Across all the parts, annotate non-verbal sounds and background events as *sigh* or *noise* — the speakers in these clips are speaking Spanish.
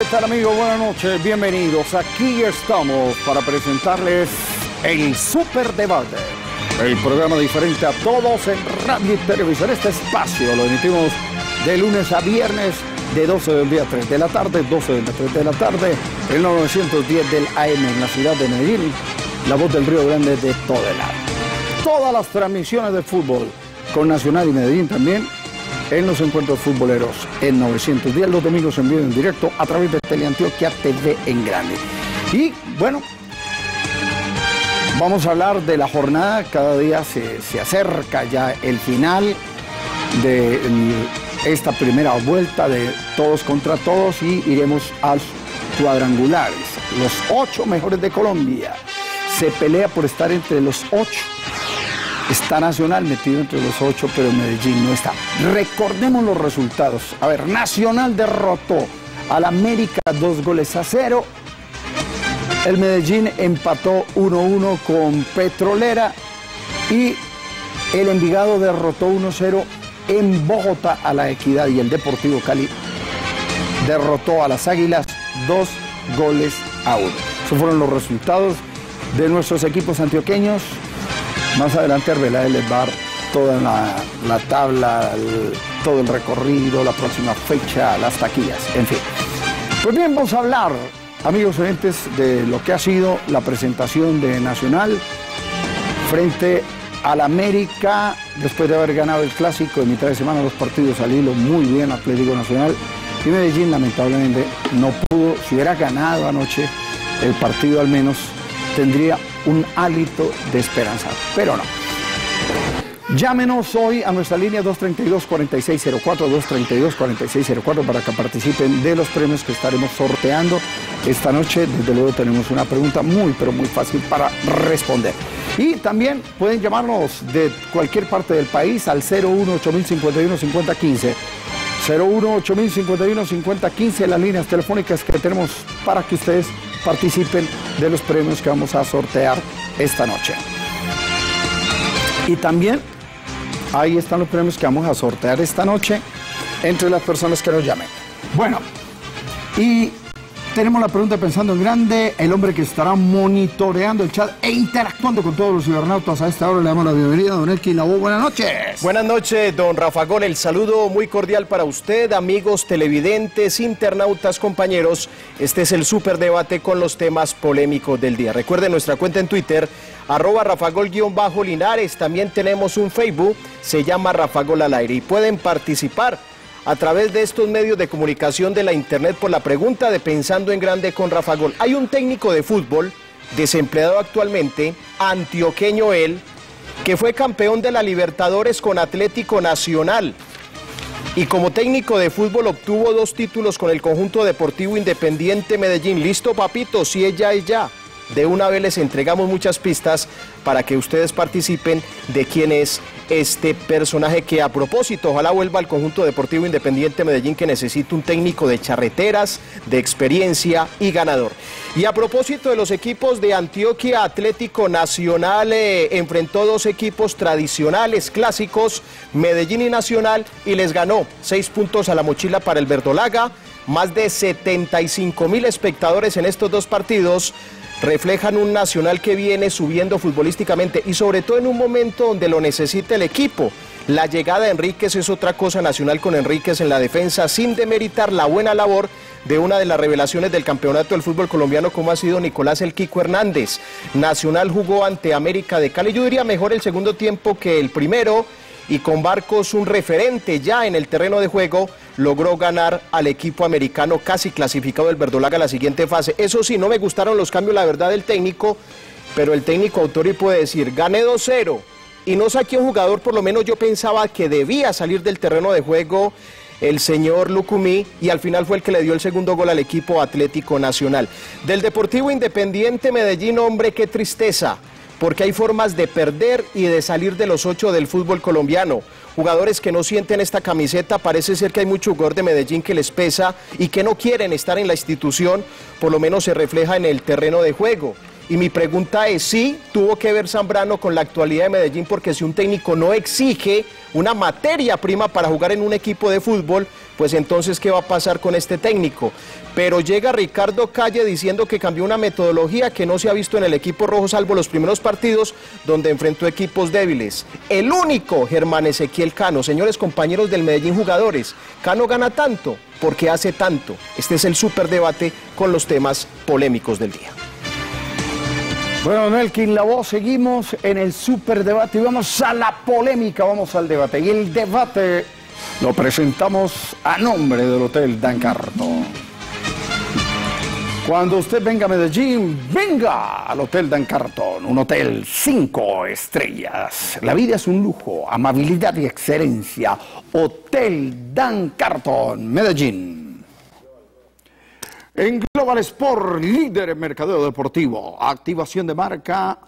¿Qué tal amigos? Buenas noches, bienvenidos. Aquí estamos para presentarles el Super Debate. El programa diferente a todos en radio y televisión. Este espacio lo emitimos de lunes a viernes de 12 del día a 3 de la tarde, 12 de la 3 de la tarde, el 910 del AM en la ciudad de Medellín, la voz del Río Grande de todo el año. Todas las transmisiones de fútbol con Nacional y Medellín también en los encuentros futboleros en 910 los domingos en vivo en directo a través de Teleantioquia TV en grande. Y bueno, vamos a hablar de la jornada, cada día se, se acerca ya el final de esta primera vuelta de todos contra todos y iremos a los cuadrangulares. Los ocho mejores de Colombia. Se pelea por estar entre los ocho Está Nacional metido entre los ocho, pero Medellín no está. Recordemos los resultados. A ver, Nacional derrotó al América dos goles a cero. El Medellín empató 1-1 con Petrolera y el Envigado derrotó 1-0 en Bogotá a la Equidad y el Deportivo Cali derrotó a las Águilas dos goles a uno. Esos fueron los resultados de nuestros equipos antioqueños. Más adelante Arbeláez les va toda la, tabla, todo el recorrido, la próxima fecha, las taquillas, en fin. Pues bien, vamos a hablar, amigos oyentes, de lo que ha sido la presentación de Nacional frente al América, después de haber ganado el clásico de mitad de semana, los partidos al hilo muy bien, Atlético Nacional. Y Medellín lamentablemente no pudo, si hubiera ganado anoche el partido al menos, tendría un hálito de esperanza, pero no. Llámenos hoy a nuestra línea 232-4604, 232-4604 para que participen de los premios que estaremos sorteando esta noche. Desde luego tenemos una pregunta muy, pero muy fácil para responder. Y también pueden llamarnos de cualquier parte del país al 01 8051 5015. 01 8051 5015 las líneas telefónicas que tenemos para que ustedes participen de los premios que vamos a sortear esta noche. Y también ahí están los premios que vamos a sortear esta noche entre las personas que nos llamen. Bueno, y tenemos la pregunta pensando en grande, el hombre que estará monitoreando el chat e interactuando con todos los cibernautas a esta hora. Le damos la bienvenida a don Elkin Labo. Buenas noches. Buenas noches, don Rafa Gol. El saludo muy cordial para usted, amigos televidentes, internautas, compañeros. Este es el superdebate con los temas polémicos del día. Recuerden nuestra cuenta en Twitter, arroba rafagol-linares. También tenemos un Facebook, se llama Rafagol al aire y pueden participar a través de estos medios de comunicación de la Internet por la pregunta de Pensando en Grande con Rafa Gol. Hay un técnico de fútbol, desempleado actualmente, antioqueño él, que fue campeón de la Libertadores con Atlético Nacional. Y como técnico de fútbol obtuvo dos títulos con el conjunto deportivo independiente Medellín. Listo, papito, si ella es ya. De una vez les entregamos muchas pistas para que ustedes participen de quién es este personaje que a propósito, ojalá vuelva al conjunto deportivo independiente Medellín que necesita un técnico de charreteras, de experiencia y ganador. Y a propósito de los equipos de Antioquia Atlético Nacional, eh, enfrentó dos equipos tradicionales, clásicos, Medellín y Nacional, y les ganó seis puntos a la mochila para el Verdolaga, más de 75 mil espectadores en estos dos partidos reflejan un Nacional que viene subiendo futbolísticamente y sobre todo en un momento donde lo necesita el equipo. La llegada de Enríquez es otra cosa nacional con Enríquez en la defensa, sin demeritar la buena labor de una de las revelaciones del campeonato del fútbol colombiano como ha sido Nicolás El Kiko Hernández. Nacional jugó ante América de Cali, yo diría mejor el segundo tiempo que el primero y con Barcos un referente ya en el terreno de juego, logró ganar al equipo americano casi clasificado del Verdolaga a la siguiente fase. Eso sí, no me gustaron los cambios, la verdad, del técnico, pero el técnico Autori puede decir, gané 2-0 y no saqué un jugador, por lo menos yo pensaba que debía salir del terreno de juego el señor Lucumí y al final fue el que le dio el segundo gol al equipo Atlético Nacional. Del Deportivo Independiente Medellín, hombre, qué tristeza porque hay formas de perder y de salir de los ocho del fútbol colombiano. Jugadores que no sienten esta camiseta, parece ser que hay mucho jugador de Medellín que les pesa y que no quieren estar en la institución, por lo menos se refleja en el terreno de juego. Y mi pregunta es, ¿sí tuvo que ver Zambrano con la actualidad de Medellín? Porque si un técnico no exige una materia prima para jugar en un equipo de fútbol, pues entonces, ¿qué va a pasar con este técnico? Pero llega Ricardo Calle diciendo que cambió una metodología que no se ha visto en el equipo rojo, salvo los primeros partidos donde enfrentó equipos débiles. El único, Germán Ezequiel Cano, señores compañeros del Medellín jugadores, Cano gana tanto porque hace tanto. Este es el superdebate con los temas polémicos del día. Bueno, Nelkin La Voz, seguimos en el superdebate y vamos a la polémica, vamos al debate. Y el debate lo presentamos a nombre del Hotel Dan Carton. Cuando usted venga a Medellín, venga al Hotel Dan Carton, un hotel cinco estrellas. La vida es un lujo, amabilidad y excelencia. Hotel Dan Carton, Medellín. En Global Sport, líder en mercadeo deportivo, activación de marca,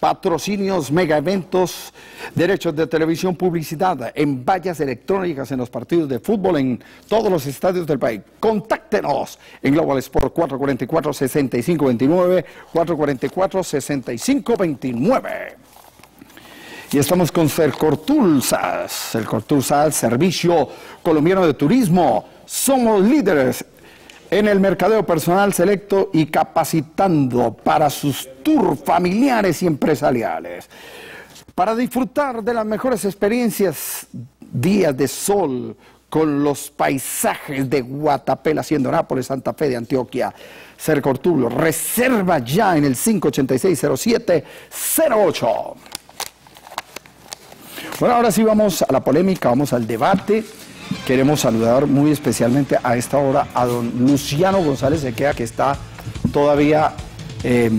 patrocinios, mega eventos, derechos de televisión, publicidad en vallas electrónicas en los partidos de fútbol en todos los estadios del país. Contáctenos en Global Sport 444-6529, 444-6529. Y estamos con Cercortulsas, el Cortulsas, Servicio Colombiano de Turismo. Somos líderes en el mercadeo personal selecto y capacitando para sus tours familiares y empresariales. Para disfrutar de las mejores experiencias, días de sol con los paisajes de Guatapé, haciendo Nápoles, Santa Fe de Antioquia, Cercortulo. Reserva ya en el 586-0708. Bueno, ahora sí vamos a la polémica, vamos al debate. Queremos saludar muy especialmente a esta hora a don Luciano González Sequea, que está todavía eh,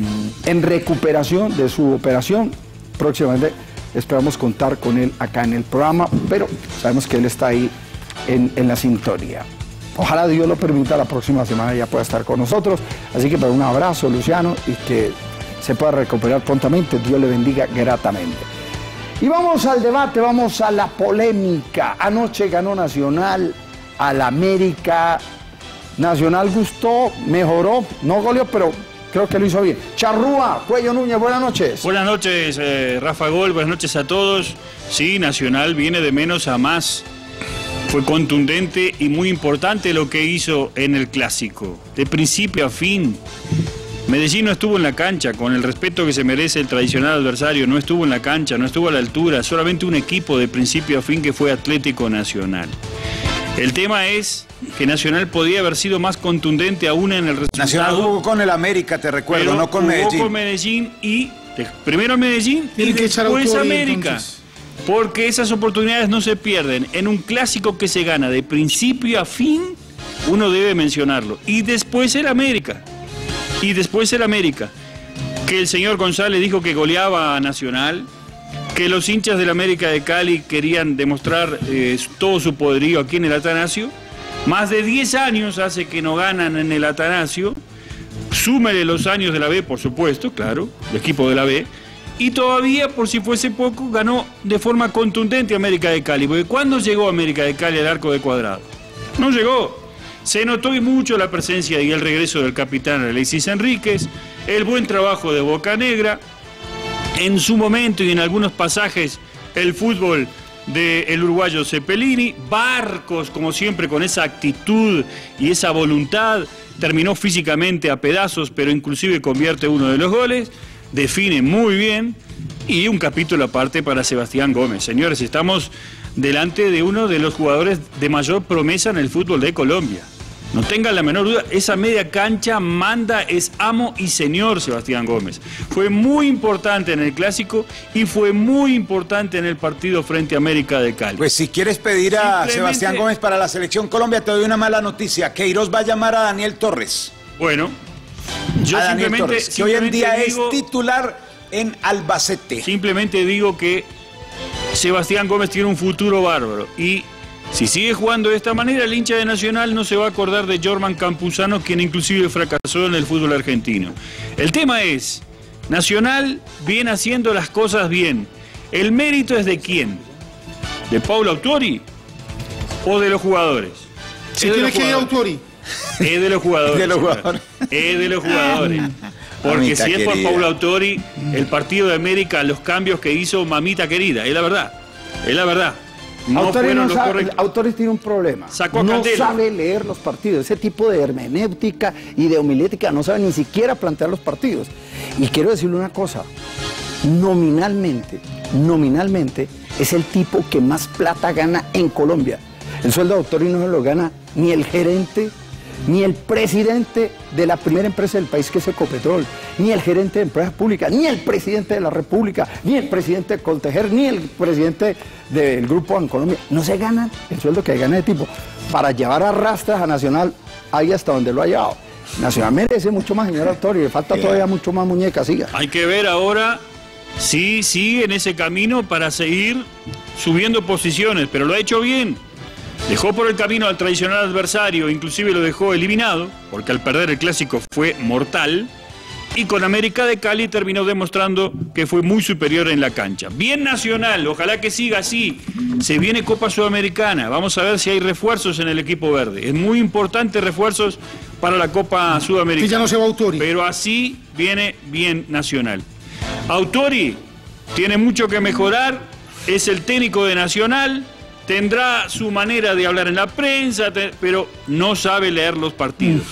en recuperación de su operación. Próximamente esperamos contar con él acá en el programa, pero sabemos que él está ahí en, en la sintonía. Ojalá Dios lo permita, la próxima semana ya pueda estar con nosotros. Así que para un abrazo, Luciano, y que se pueda recuperar prontamente. Dios le bendiga gratamente. Y vamos al debate, vamos a la polémica. Anoche ganó Nacional al América. Nacional gustó, mejoró, no goleó, pero creo que lo hizo bien. Charrúa, Cuello Núñez, buenas noches. Buenas noches, eh, Rafa Gol, buenas noches a todos. Sí, Nacional viene de menos a más. Fue contundente y muy importante lo que hizo en el clásico, de principio a fin. Medellín no estuvo en la cancha, con el respeto que se merece el tradicional adversario, no estuvo en la cancha, no estuvo a la altura, solamente un equipo de principio a fin que fue Atlético Nacional. El tema es que Nacional podía haber sido más contundente aún en el resultado. Nacional jugó con el América, te recuerdo, pero no con jugó Medellín. con Medellín y primero Medellín y que después América. entonces. Porque esas oportunidades no se pierden. En un clásico que se gana de principio a fin, uno debe mencionarlo. Y después el América. Y después el América. Que el señor González dijo que goleaba a Nacional. Que los hinchas del América de Cali querían demostrar eh, todo su poderío aquí en el Atanasio. Más de 10 años hace que no ganan en el Atanasio. Súmele los años de la B, por supuesto, claro, el equipo de la B. Y todavía, por si fuese poco, ganó de forma contundente América de Cali. Porque ¿cuándo llegó América de Cali al arco de cuadrado? No llegó. Se notó y mucho la presencia y el regreso del capitán Alexis Enríquez, el buen trabajo de Boca Negra, en su momento y en algunos pasajes el fútbol del uruguayo Cepelini, Barcos, como siempre, con esa actitud y esa voluntad, terminó físicamente a pedazos, pero inclusive convierte uno de los goles, define muy bien, y un capítulo aparte para Sebastián Gómez. Señores, estamos delante de uno de los jugadores de mayor promesa en el fútbol de Colombia. No tengan la menor duda, esa media cancha manda, es amo y señor Sebastián Gómez. Fue muy importante en el clásico y fue muy importante en el partido frente a América de Cali. Pues si quieres pedir a Simplemente- Sebastián Gómez para la selección Colombia, te doy una mala noticia. Queiroz va a llamar a Daniel Torres. Bueno, yo a Daniel simplemente, Torres, que hoy en día digo, es titular en Albacete. simplemente digo que Sebastián Gómez tiene un futuro bárbaro y si sigue jugando de esta manera, el hincha de Nacional no se va a acordar de Jorman Campuzano, quien inclusive fracasó en el fútbol argentino. El tema es, Nacional viene haciendo las cosas bien. ¿El mérito es de quién? ¿De Paulo Autori o de los jugadores? Se Es de tiene los que ir jugadores. Autori. Es de los jugadores. De los jugadores. Es de los jugadores. Porque Mamita si es por. Paulo Autori, el partido de América, los cambios que hizo, mamita querida, es la verdad. Es la verdad. No Autori, fueron no sabe-. Autori tiene un problema. Sacó no sabe leer los partidos. Ese tipo de hermenéutica y de homilética no sabe ni siquiera plantear los partidos. Y quiero decirle una cosa. Nominalmente, nominalmente, es el tipo que más plata gana en Colombia. El sueldo de Autori no se lo gana ni el gerente, ni el presidente de la primera empresa del país que es Ecopetrol, ni el gerente de empresas públicas, ni el presidente de la República, ni el presidente de Coltejer, ni el presidente del Grupo Colombia. No se ganan el sueldo que gana ese tipo. Para llevar a rastras a Nacional, ahí hasta donde lo ha llevado. Nacional merece mucho más, señor Autori, le falta todavía mucho más muñeca, siga. Hay que ver ahora si sigue en ese camino para seguir subiendo posiciones, pero lo ha hecho bien. Dejó por el camino al tradicional adversario, inclusive lo dejó eliminado, porque al perder el clásico fue mortal. Y con América de Cali terminó demostrando que fue muy superior en la cancha. Bien Nacional, ojalá que siga así. Se viene Copa Sudamericana. Vamos a ver si hay refuerzos en el equipo verde. Es muy importante refuerzos para la Copa Sudamericana. Que ya no se va Autori. Pero así viene bien Nacional. Autori tiene mucho que mejorar, es el técnico de Nacional, tendrá su manera de hablar en la prensa, te- pero no sabe leer los partidos.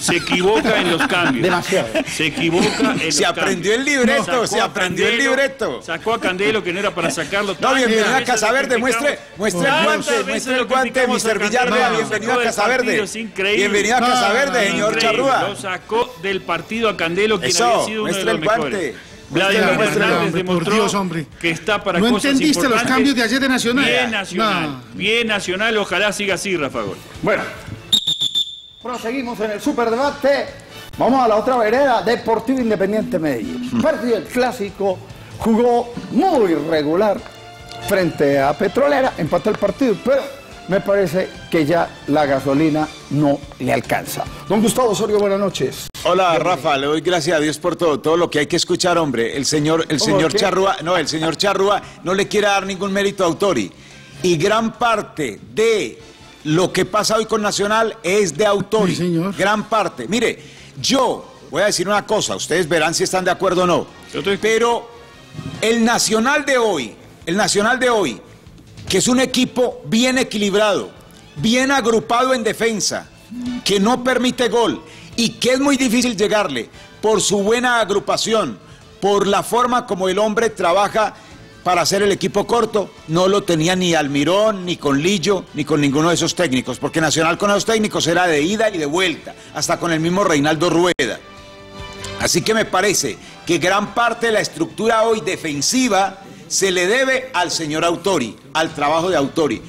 Se equivoca en los cambios. Demasiado. Se equivoca en los Se aprendió cambios. el libreto, se aprendió el libreto. Sacó a Candelo que no era para sacarlo. No, bienvenido a veces Casa lo Verde, muestre, muestre el guante, muestre el guante, Mr. Villarreal, bienvenido a del Casa Verde. partido, es increíble. Bienvenido a Casa No, Verde, señor Increíble, Charrúa. Lo sacó del partido a Candelo, quien Eso, había sido uno de muestre los el guante. mejores. Muestre Vladimir por demostró Dios, hombre. que está para ¿No cosas entendiste los cambios de ayer de Nacional? Bien Nacional, No. bien Nacional, ojalá siga así, Rafa Gol. Bueno, proseguimos en el superdebate. Vamos a la otra vereda, Deportivo Independiente Medellín. Perdió el clásico, jugó muy regular frente a Petrolera, empató el partido, pero me parece que ya la gasolina no le alcanza. Don Gustavo Osorio, buenas noches. Hola, Rafa, le doy gracias a Dios por todo, todo lo que hay que escuchar, hombre. El señor, el ¿Cómo señor? Charrúa, no, el señor Charrúa no le quiere dar ningún mérito a Autori. Y gran parte de lo que pasa hoy con Nacional es de Autori. Sí, señor. Gran parte. Mire, yo voy a decir una cosa, ustedes verán si están de acuerdo o no. Yo estoy- Pero el Nacional de hoy, el Nacional de hoy, que es un equipo bien equilibrado, bien agrupado en defensa, que no permite gol y que es muy difícil llegarle por su buena agrupación, por la forma como el hombre trabaja para hacer el equipo corto, no lo tenía ni Almirón, ni con Lillo, ni con ninguno de esos técnicos, porque Nacional con esos técnicos era de ida y de vuelta, hasta con el mismo Reinaldo Rueda. Así que me parece que gran parte de la estructura hoy defensiva se le debe al señor Autori, al trabajo de Autori.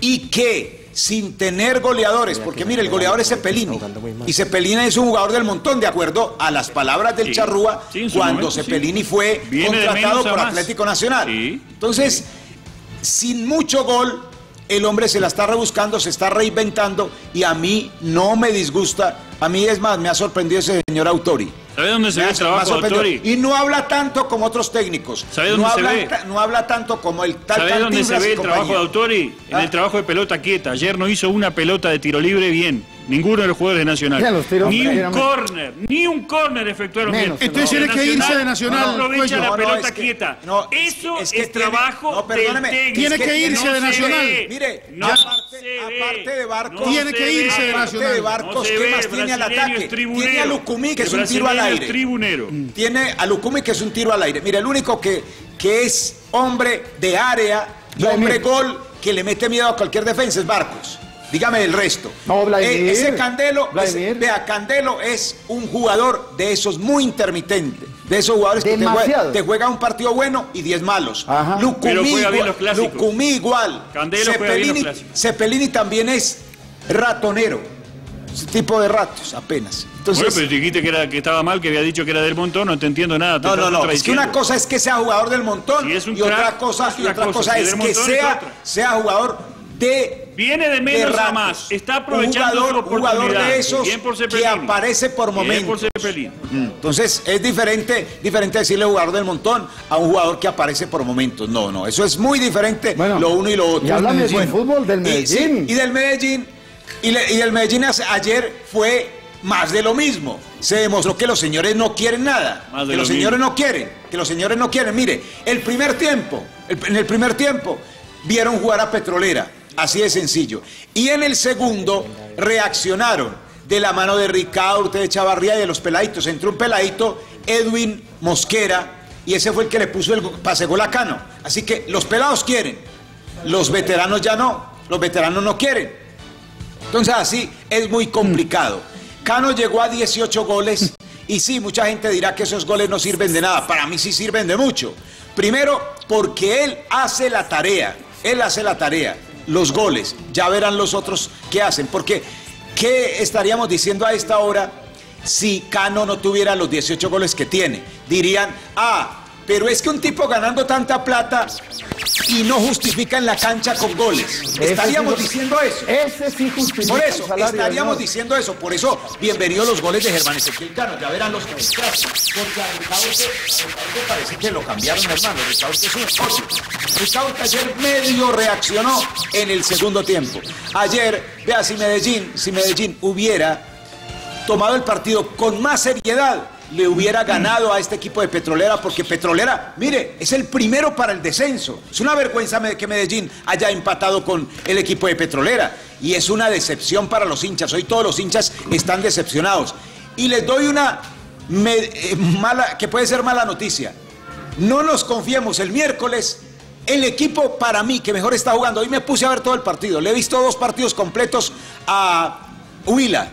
Y que sin tener goleadores, porque mire, el goleador es Cepelini. Y Cepelini es un jugador del montón, de acuerdo a las palabras del Sí. Charrúa, Sí, cuando sí. Cepelini fue contratado por. Atlético Nacional. Entonces, sin mucho gol, el hombre se la está rebuscando, se está reinventando y a mí no me disgusta. A mí es más, me ha sorprendido ese señor Autori. ¿Sabe dónde se ve el trabajo de. Autori? Y no habla tanto como otros técnicos. ¿Sabe no dónde se habla, ve? No habla tanto como el tal ¿Sabe dónde se ve el trabajo de. Autori? En Ah. el trabajo de pelota quieta. Ayer no hizo una pelota de tiro libre bien. Ninguno de los jugadores de Nacional. Ya, los tiros ni un córner, ni un córner efectuaron Menos, bien. Tiene que irse de Nacional, No aprovecha Cuello. la No, es que- quieta. no, es- Eso es, que tiene- trabajo no, perdóneme, del técnico. Tiene que irse de Nacional. ve. Mire, no aparte- ve. aparte de Barcos, Tiene que ve. irse de Aparte Nacional. de Barcos, ¿qué más tiene al ataque? Tiene a Lucumí, que es un tiro al aire. tribunero. Tiene a Lucumi que es un tiro al aire. Mira, el único que, que es hombre de área hombre gol que le mete miedo a cualquier defensa es Barcos. Dígame el resto. No, Vladimir. Eh, ese Candelo, Vladimir. ese- vea, Candelo es un jugador de esos muy intermitente. De esos jugadores que te juega, te juega un partido bueno y 10 malos. Ajá. Lucumí Pero juega bien igual- los clásicos. Lucumí igual. Candelo juega bien los Cepelini- clásicos. Cepelini también es ratonero. Ese tipo de ratos, apenas. Entonces, bueno, pero dijiste que, era, que estaba mal, que había dicho que era del montón, no te entiendo nada. te no, no, no. Es que una cosa es que sea jugador del montón Si es un y otra cosa, es y otra cosa, es que montón sea, sea jugador de Viene de menos a ratos. más. Está aprovechando un jugador de esos Bien por que aparece por Bien por momentos. Cepelini. Entonces es diferente, diferente decirle jugador del montón a un jugador que aparece por momentos. No, no, eso es muy diferente Bueno, lo uno y lo otro. y háblame de Bueno, fútbol, del y- sí, Medellín. Y, del Medellín. Y, le- y del Medellín hace- ayer fue más de lo mismo. Se demostró que los señores no quieren nada. Más de que lo los señores mismo. no quieren. Que los señores no quieren. Mire, el primer tiempo, el- en el primer tiempo, vieron jugar a Petrolera, así de sencillo. Y en el segundo reaccionaron de la mano de Ricaurte, de Chavarría y de los peladitos. Entró un peladito, Edwin Mosquera, y ese fue el que le puso el pase gol a Cano. Así que los pelados quieren, los veteranos ya no, los veteranos no quieren. Entonces así es muy complicado. Cano llegó a 18 goles y sí, mucha gente dirá que esos goles no sirven de nada. Para mí sí sirven de mucho. Primero, porque él hace la tarea. Él hace la tarea. Los goles. Ya verán los otros qué hacen. Porque, ¿qué estaríamos diciendo a esta hora si Cano no tuviera los 18 goles que tiene? Dirían, ah, pero es que un tipo ganando tanta plata y no justifica en la cancha con goles. Estaríamos sí- diciendo eso. Ese sí justifica Por eso, salario, estaríamos diciendo eso. Por eso, bienvenidos los goles de Germán Ezequiel Cano. Ya verán los que Porque a a Ricaurte parece que lo cambiaron, hermano. Ricaurte es un socio. Ricaurte ayer medio reaccionó en el segundo tiempo. Ayer, vea, si Medellín, si Medellín hubiera tomado el partido con más seriedad, le hubiera ganado a este equipo de Petrolera, porque Petrolera, mire, es el primero para el descenso. Es una vergüenza que Medellín haya empatado con el equipo de Petrolera. Y es una decepción para los hinchas. Hoy todos los hinchas están decepcionados. Y les doy una eh, mala, que puede ser mala noticia. No nos confiemos, el miércoles el equipo para mí que mejor está jugando, hoy me puse a ver todo el partido, le he visto dos partidos completos a Huila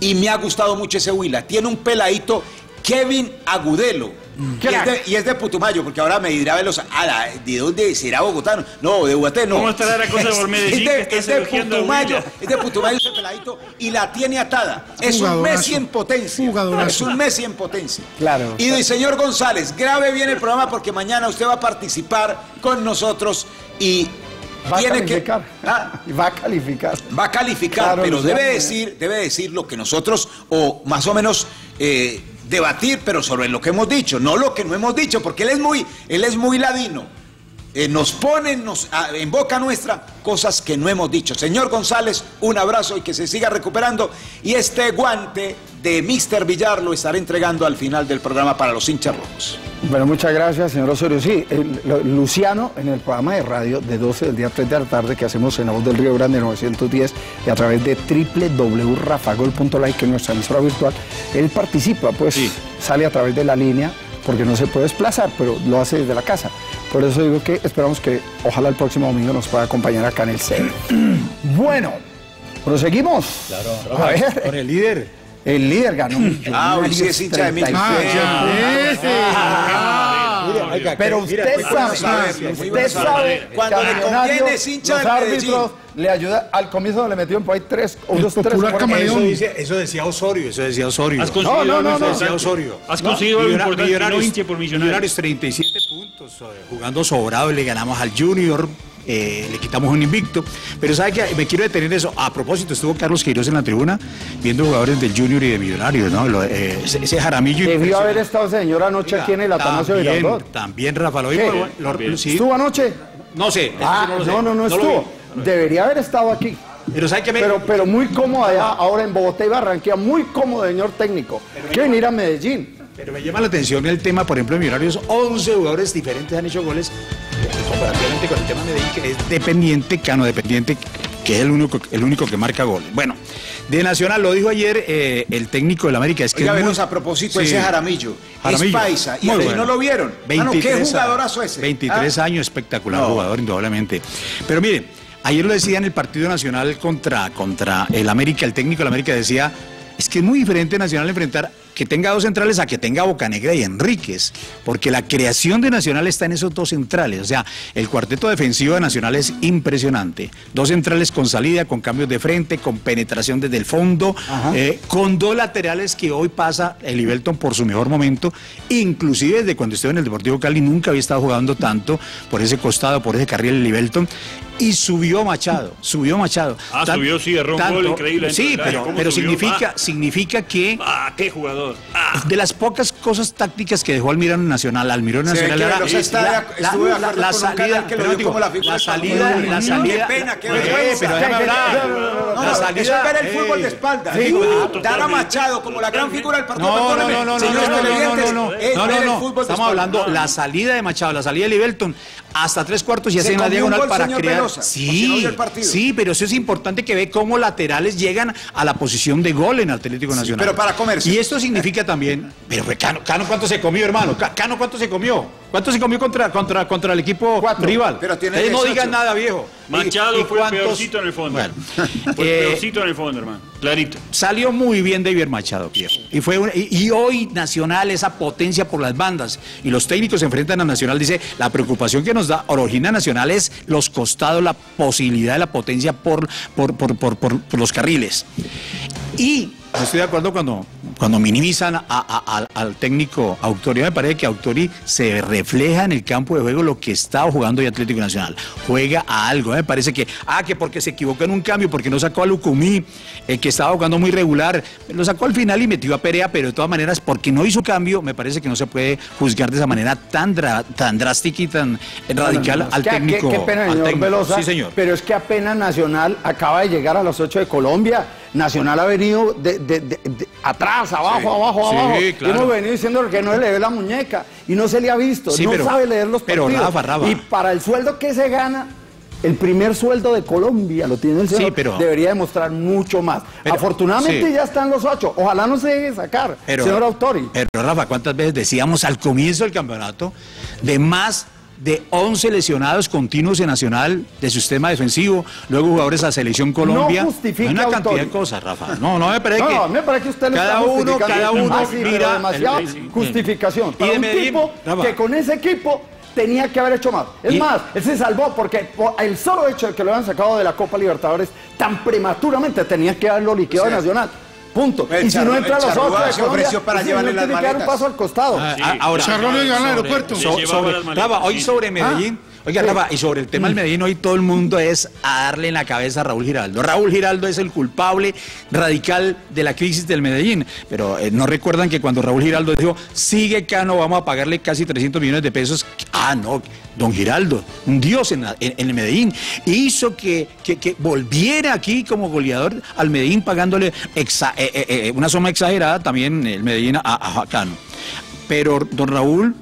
y me ha gustado mucho ese Huila. Tiene un peladito, Kevin Agudelo. Y es, de, y es de Putumayo, porque ahora me dirá Velosa, ah, ¿de dónde será bogotano? No, de Guaté no. ¿Cómo estará la cosa por *laughs* Medellín Es de, es de Putumayo, es de Putumayo ese peladito y la tiene atada. Es un. Messi en potencia. Jugadorazo. Es un Messi en potencia. Claro. Y señor González, grabe bien el programa porque mañana usted va a participar con nosotros y Va a que calificar. Ah, *laughs* Va a calificar. va a calificar, pero debe decir, debe decir lo que nosotros o más o menos eh, debatir, pero sobre lo que hemos dicho, no lo que no hemos dicho, porque él es muy, él es muy ladino. Eh, nos ponen nos, a- en boca nuestra cosas que no hemos dicho. Señor González, un abrazo y que se siga recuperando. Y este guante de Mr. Villar lo estaré entregando al final del programa para los hinchas rojos. Bueno, muchas gracias, señor Osorio. Sí, el- Luciano, en el programa de radio de 12 del día 3 de la tarde que hacemos en la voz del Río Grande 910 y a través de www.rafagol.like, que es nuestra emisora virtual, él participa, pues Sí. sale a través de la línea porque no se puede desplazar, pero lo hace desde la casa. Por eso digo que esperamos que ojalá el próximo domingo nos pueda acompañar acá en el centro. *clears throat* bueno, proseguimos. a ver, Con el líder. El líder ganó. *laughs* Ah, sí es hincha de mil. Ah, 36. ya. Ese. Ah. Pero usted sabe, usted sabe Cuando le Millonarios, conviene es hincha del Medellín. árbitros le ayuda, al comienzo le metieron por ahí tres, unos tres. Eso, dice- eso decía Osorio, eso decía Osorio. ¿Has conseguido No, no, no, no. Decía Osorio. ¿Has conseguido algo Millona- importante? No Millonarios, hinche por Millonarios. Millonarios 37 puntos, eh, jugando sobrado, le ganamos al Junior, eh, le quitamos un invicto. Pero sabe que me quiero detener en eso. A propósito, estuvo Carlos Queiroz en la tribuna viendo jugadores del Junior y de Millonarios, ¿no? Lo- eh, ese, ese jaramillo. Debió haber estado ese señor anoche aquí en el Atanasio también, Girardot. también, Rafa, lo lo- lo- sí. ¿Estuvo anoche? No sé. Ah, sí lo sé. no, no, no estuvo. Debería haber estado aquí. Pero sabe que me... Pero, pero muy cómodo allá, ahora en Bogotá y Barranquilla, muy cómodo, señor técnico. Que venir a Medellín. Pero me llama la atención el tema, por ejemplo, de Millonarios, 11 jugadores diferentes han hecho goles comparativamente con el tema de Medellín, que es dependiente, Cano dependiente, que es el único, el único que marca goles. Bueno, de Nacional, lo dijo ayer eh, el técnico del América, es que Oiga, es muy- a propósito, Sí. ese Jaramillo, Jaramillo, es paisa, y bueno. no lo vieron. Mano, ¿Qué 23 jugadorazo ese? 23 Ah. años, espectacular No. jugador, indudablemente. Pero mire, ayer lo decía en el partido nacional contra, contra el América, el técnico del América decía, es que es muy diferente Nacional enfrentar que tenga dos centrales a que tenga Bocanegra y Enríquez, porque la creación de Nacional está en esos dos centrales, o sea, el cuarteto defensivo de Nacional es impresionante, dos centrales con salida, con cambios de frente, con penetración desde el fondo, eh, con dos laterales que hoy pasa el Ibelton por su mejor momento, inclusive desde cuando estuvo en el Deportivo Cali nunca había estado jugando tanto por ese costado, por ese carril el Ibelton, y subió Machado, subió Machado. Ah, subió, sí, erró un gol increíble Sí, pero, ¿Cómo pero significa, Ah. significa que Ah, qué jugador. Ah, de las pocas cosas tácticas que dejó Almirón Nacional, Almirón Nacional era la, de la- salida, la figura la del salida, Qué salida, pena, qué vergüenza. La salida, eso es ver el fútbol de espalda. Totalmente. dar a Machado como la gran figura del partido. No, no, no, no, no, no, no, Estamos hablando la salida de Machado, la salida de Livelton hasta tres cuartos y Se así en la diagonal para crear. No Sí, vio el partido. sí, pero eso es importante que ve cómo laterales llegan a la posición de gol en Atlético Nacional. pero para comerse. Y esto significa también, pero fue Cano, Cano cuánto se comió, hermano, Ca- Cano cuánto se comió, cuánto se comió contra contra contra el equipo Cuatro. rival. Pero tiene Ustedes no 18. digan nada, viejo. Machado ¿Y- y fue el peorcito en el fondo. Bueno, Fue eh, el peorcito en el fondo, hermano. Clarito. Salió muy bien David Machado. Y, fue y, hoy Nacional, esa potencia por las bandas, y los técnicos se enfrentan a Nacional, dice, la preocupación que nos da Orogina Nacional es los costados, la posibilidad de la potencia por, por, por, por- por- por los carriles. Y no estoy de acuerdo cuando, cuando minimizan a- a- al- al técnico Autori. Me parece que Autori se refleja en el campo de juego lo que está jugando hoy Atlético Nacional. Juega a algo. Me parece que, ah, que porque se equivocó en un cambio, porque no sacó a Lucumí, eh, que estaba jugando muy regular. Lo sacó al final y metió a Perea, pero de todas maneras, porque no hizo cambio, me parece que no se puede juzgar de esa manera tan, dra- tan drástica y tan radical No, no, no, al que- técnico. Qué, qué pena, al señor técnico. Velosa. Sí, señor. Pero es que apenas Nacional acaba de llegar a las 8 de Colombia. Nacional ha venido de, de- de- de- atrás, abajo, Sí, abajo, sí, abajo. Y claro. hemos venido diciendo que no le ve la muñeca y no se le ha visto. Sí, no pero- sabe leer los pero, partidos. Rafa, Rafa. Y para el sueldo que se gana. El primer sueldo de Colombia lo tiene el señor. Sí, pero- Debería demostrar mucho más. Pero- Afortunadamente sí. ya están los ocho. Ojalá no se deje sacar, señor Autori. Pero Rafa, ¿cuántas veces decíamos al comienzo del campeonato de más de 11 lesionados continuos en Nacional de su sistema defensivo, luego jugadores a Selección Colombia? No justifique Hay una cantidad de cosas, Rafa. No, no me parece No, que no, me parece que usted le cada está uno, cada uno Ah, mira demasiada el- el- justificación. Y Para un Medellín, tipo Rafa. que con ese equipo tenía que haber hecho más. Es Y- más, él se salvó porque por el solo hecho de que lo habían sacado de la Copa Libertadores tan prematuramente tenía que haberlo liquidado O sea, Nacional. Punto. el y si no entra a los ocho de se ofreció para ese llevarle señor las tiene que dar un maletas. paso al costado. Ah, Sí. ah, ahora, Charrúa lo llevaron al aeropuerto. so- Le sobre- maletas, Rafa, hoy sí. sobre Medellín. Oiga. Rafa, y sobre el tema del Medellín, hoy todo el mundo es a darle en la cabeza a Raúl Giraldo. Raúl Giraldo es el culpable radical de la crisis del Medellín. Pero eh, no recuerdan que cuando Raúl Giraldo dijo, sigue Cano, vamos a pagarle casi 300 millones de pesos. Ah, no, don Giraldo, un dios en, la- en- en el Medellín. Hizo que, que- que volviera aquí como goleador al Medellín pagándole exa- eh, eh, una suma exagerada también el Medellín a- a Cano. Pero don Raúl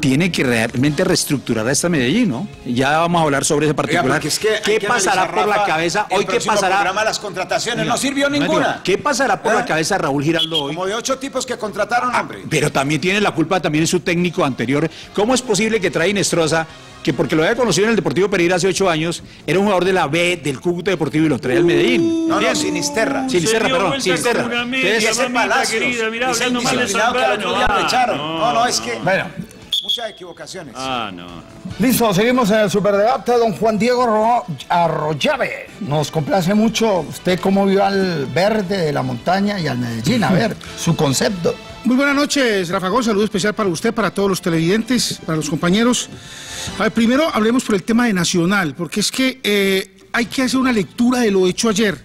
tiene que realmente reestructurar a esta Medellín, ¿no? Ya vamos a hablar sobre ese Oiga, particular. porque es que ¿Qué que pasará analizar, por la cabeza? Hoy, ¿qué pasará? programa de las contrataciones no sirvió No, digo, ninguna. ¿Qué pasará por ¿Eh? la cabeza de Raúl Giraldo hoy? Como de ocho tipos que contrataron, hombre. Pero también tiene la culpa también su técnico anterior. ¿Cómo es posible que trae Inestrosa, que porque lo había conocido en el Deportivo Pereira hace ocho años, era un jugador de la B del Cúcuta Deportivo y lo trae al Medellín? No, no, ¿Entiende? Sinisterra. Sinisterra, perdón, Sinisterra. Entonces, ese Palacios, querida, mirá, hablando mal de Zambrano. Ah, No, no, es que Bueno. Muchas equivocaciones. Ah, no. Listo, seguimos en el superdebate. Don Juan Diego Ro- Arroyave. Nos complace mucho usted cómo vio al verde de la montaña y al Medellín. A ver, *laughs* su concepto. Muy buenas noches, Rafa Gol. Saludo especial para usted, para todos los televidentes, para los compañeros. A ver, primero hablemos por el tema de Nacional, porque es que eh, hay que hacer una lectura de lo hecho ayer.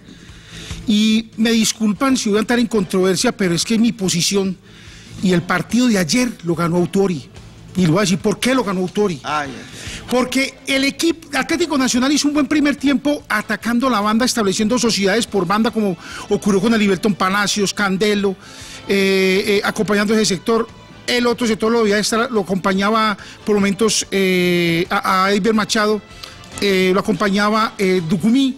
Y me disculpan si voy a entrar en controversia, pero es que mi posición y el partido de ayer lo ganó Autori. Y le voy a decir por qué lo ganó Autori. Ay, Porque el equipo Atlético Nacional hizo un buen primer tiempo atacando la banda, estableciendo sociedades por banda, como ocurrió con el Liberton Palacios, Candelo, eh, eh, acompañando ese sector. El otro sector lo, estar- lo acompañaba por momentos eh, a, a Edgar Machado, eh, lo acompañaba eh, Ducumí.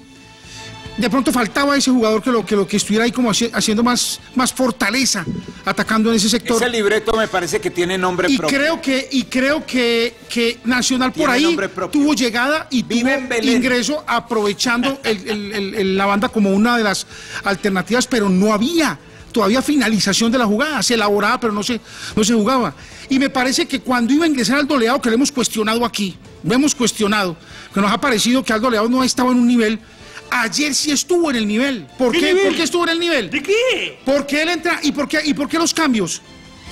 De pronto faltaba ese jugador que lo que, lo que estuviera ahí como haci- haciendo más, más fortaleza, atacando en ese sector. ese libreto me parece que tiene nombre Y propio. creo que, y creo que, que Nacional por ahí tuvo llegada y Vive tuvo ingreso aprovechando el- el- el- el- la banda como una de las alternativas, pero no había todavía finalización de la jugada. Se elaboraba, pero no se, no se jugaba. Y me parece que cuando iba a ingresar Aldo Leao, que lo hemos cuestionado aquí, lo hemos cuestionado, que nos ha parecido que Aldo Leao no estaba en un nivel. Ayer sí estuvo en el nivel. ¿Por ¿Qué nivel? ¿Por qué estuvo en el nivel? ¿De qué? ¿Por qué él entra y por qué, y por qué los cambios?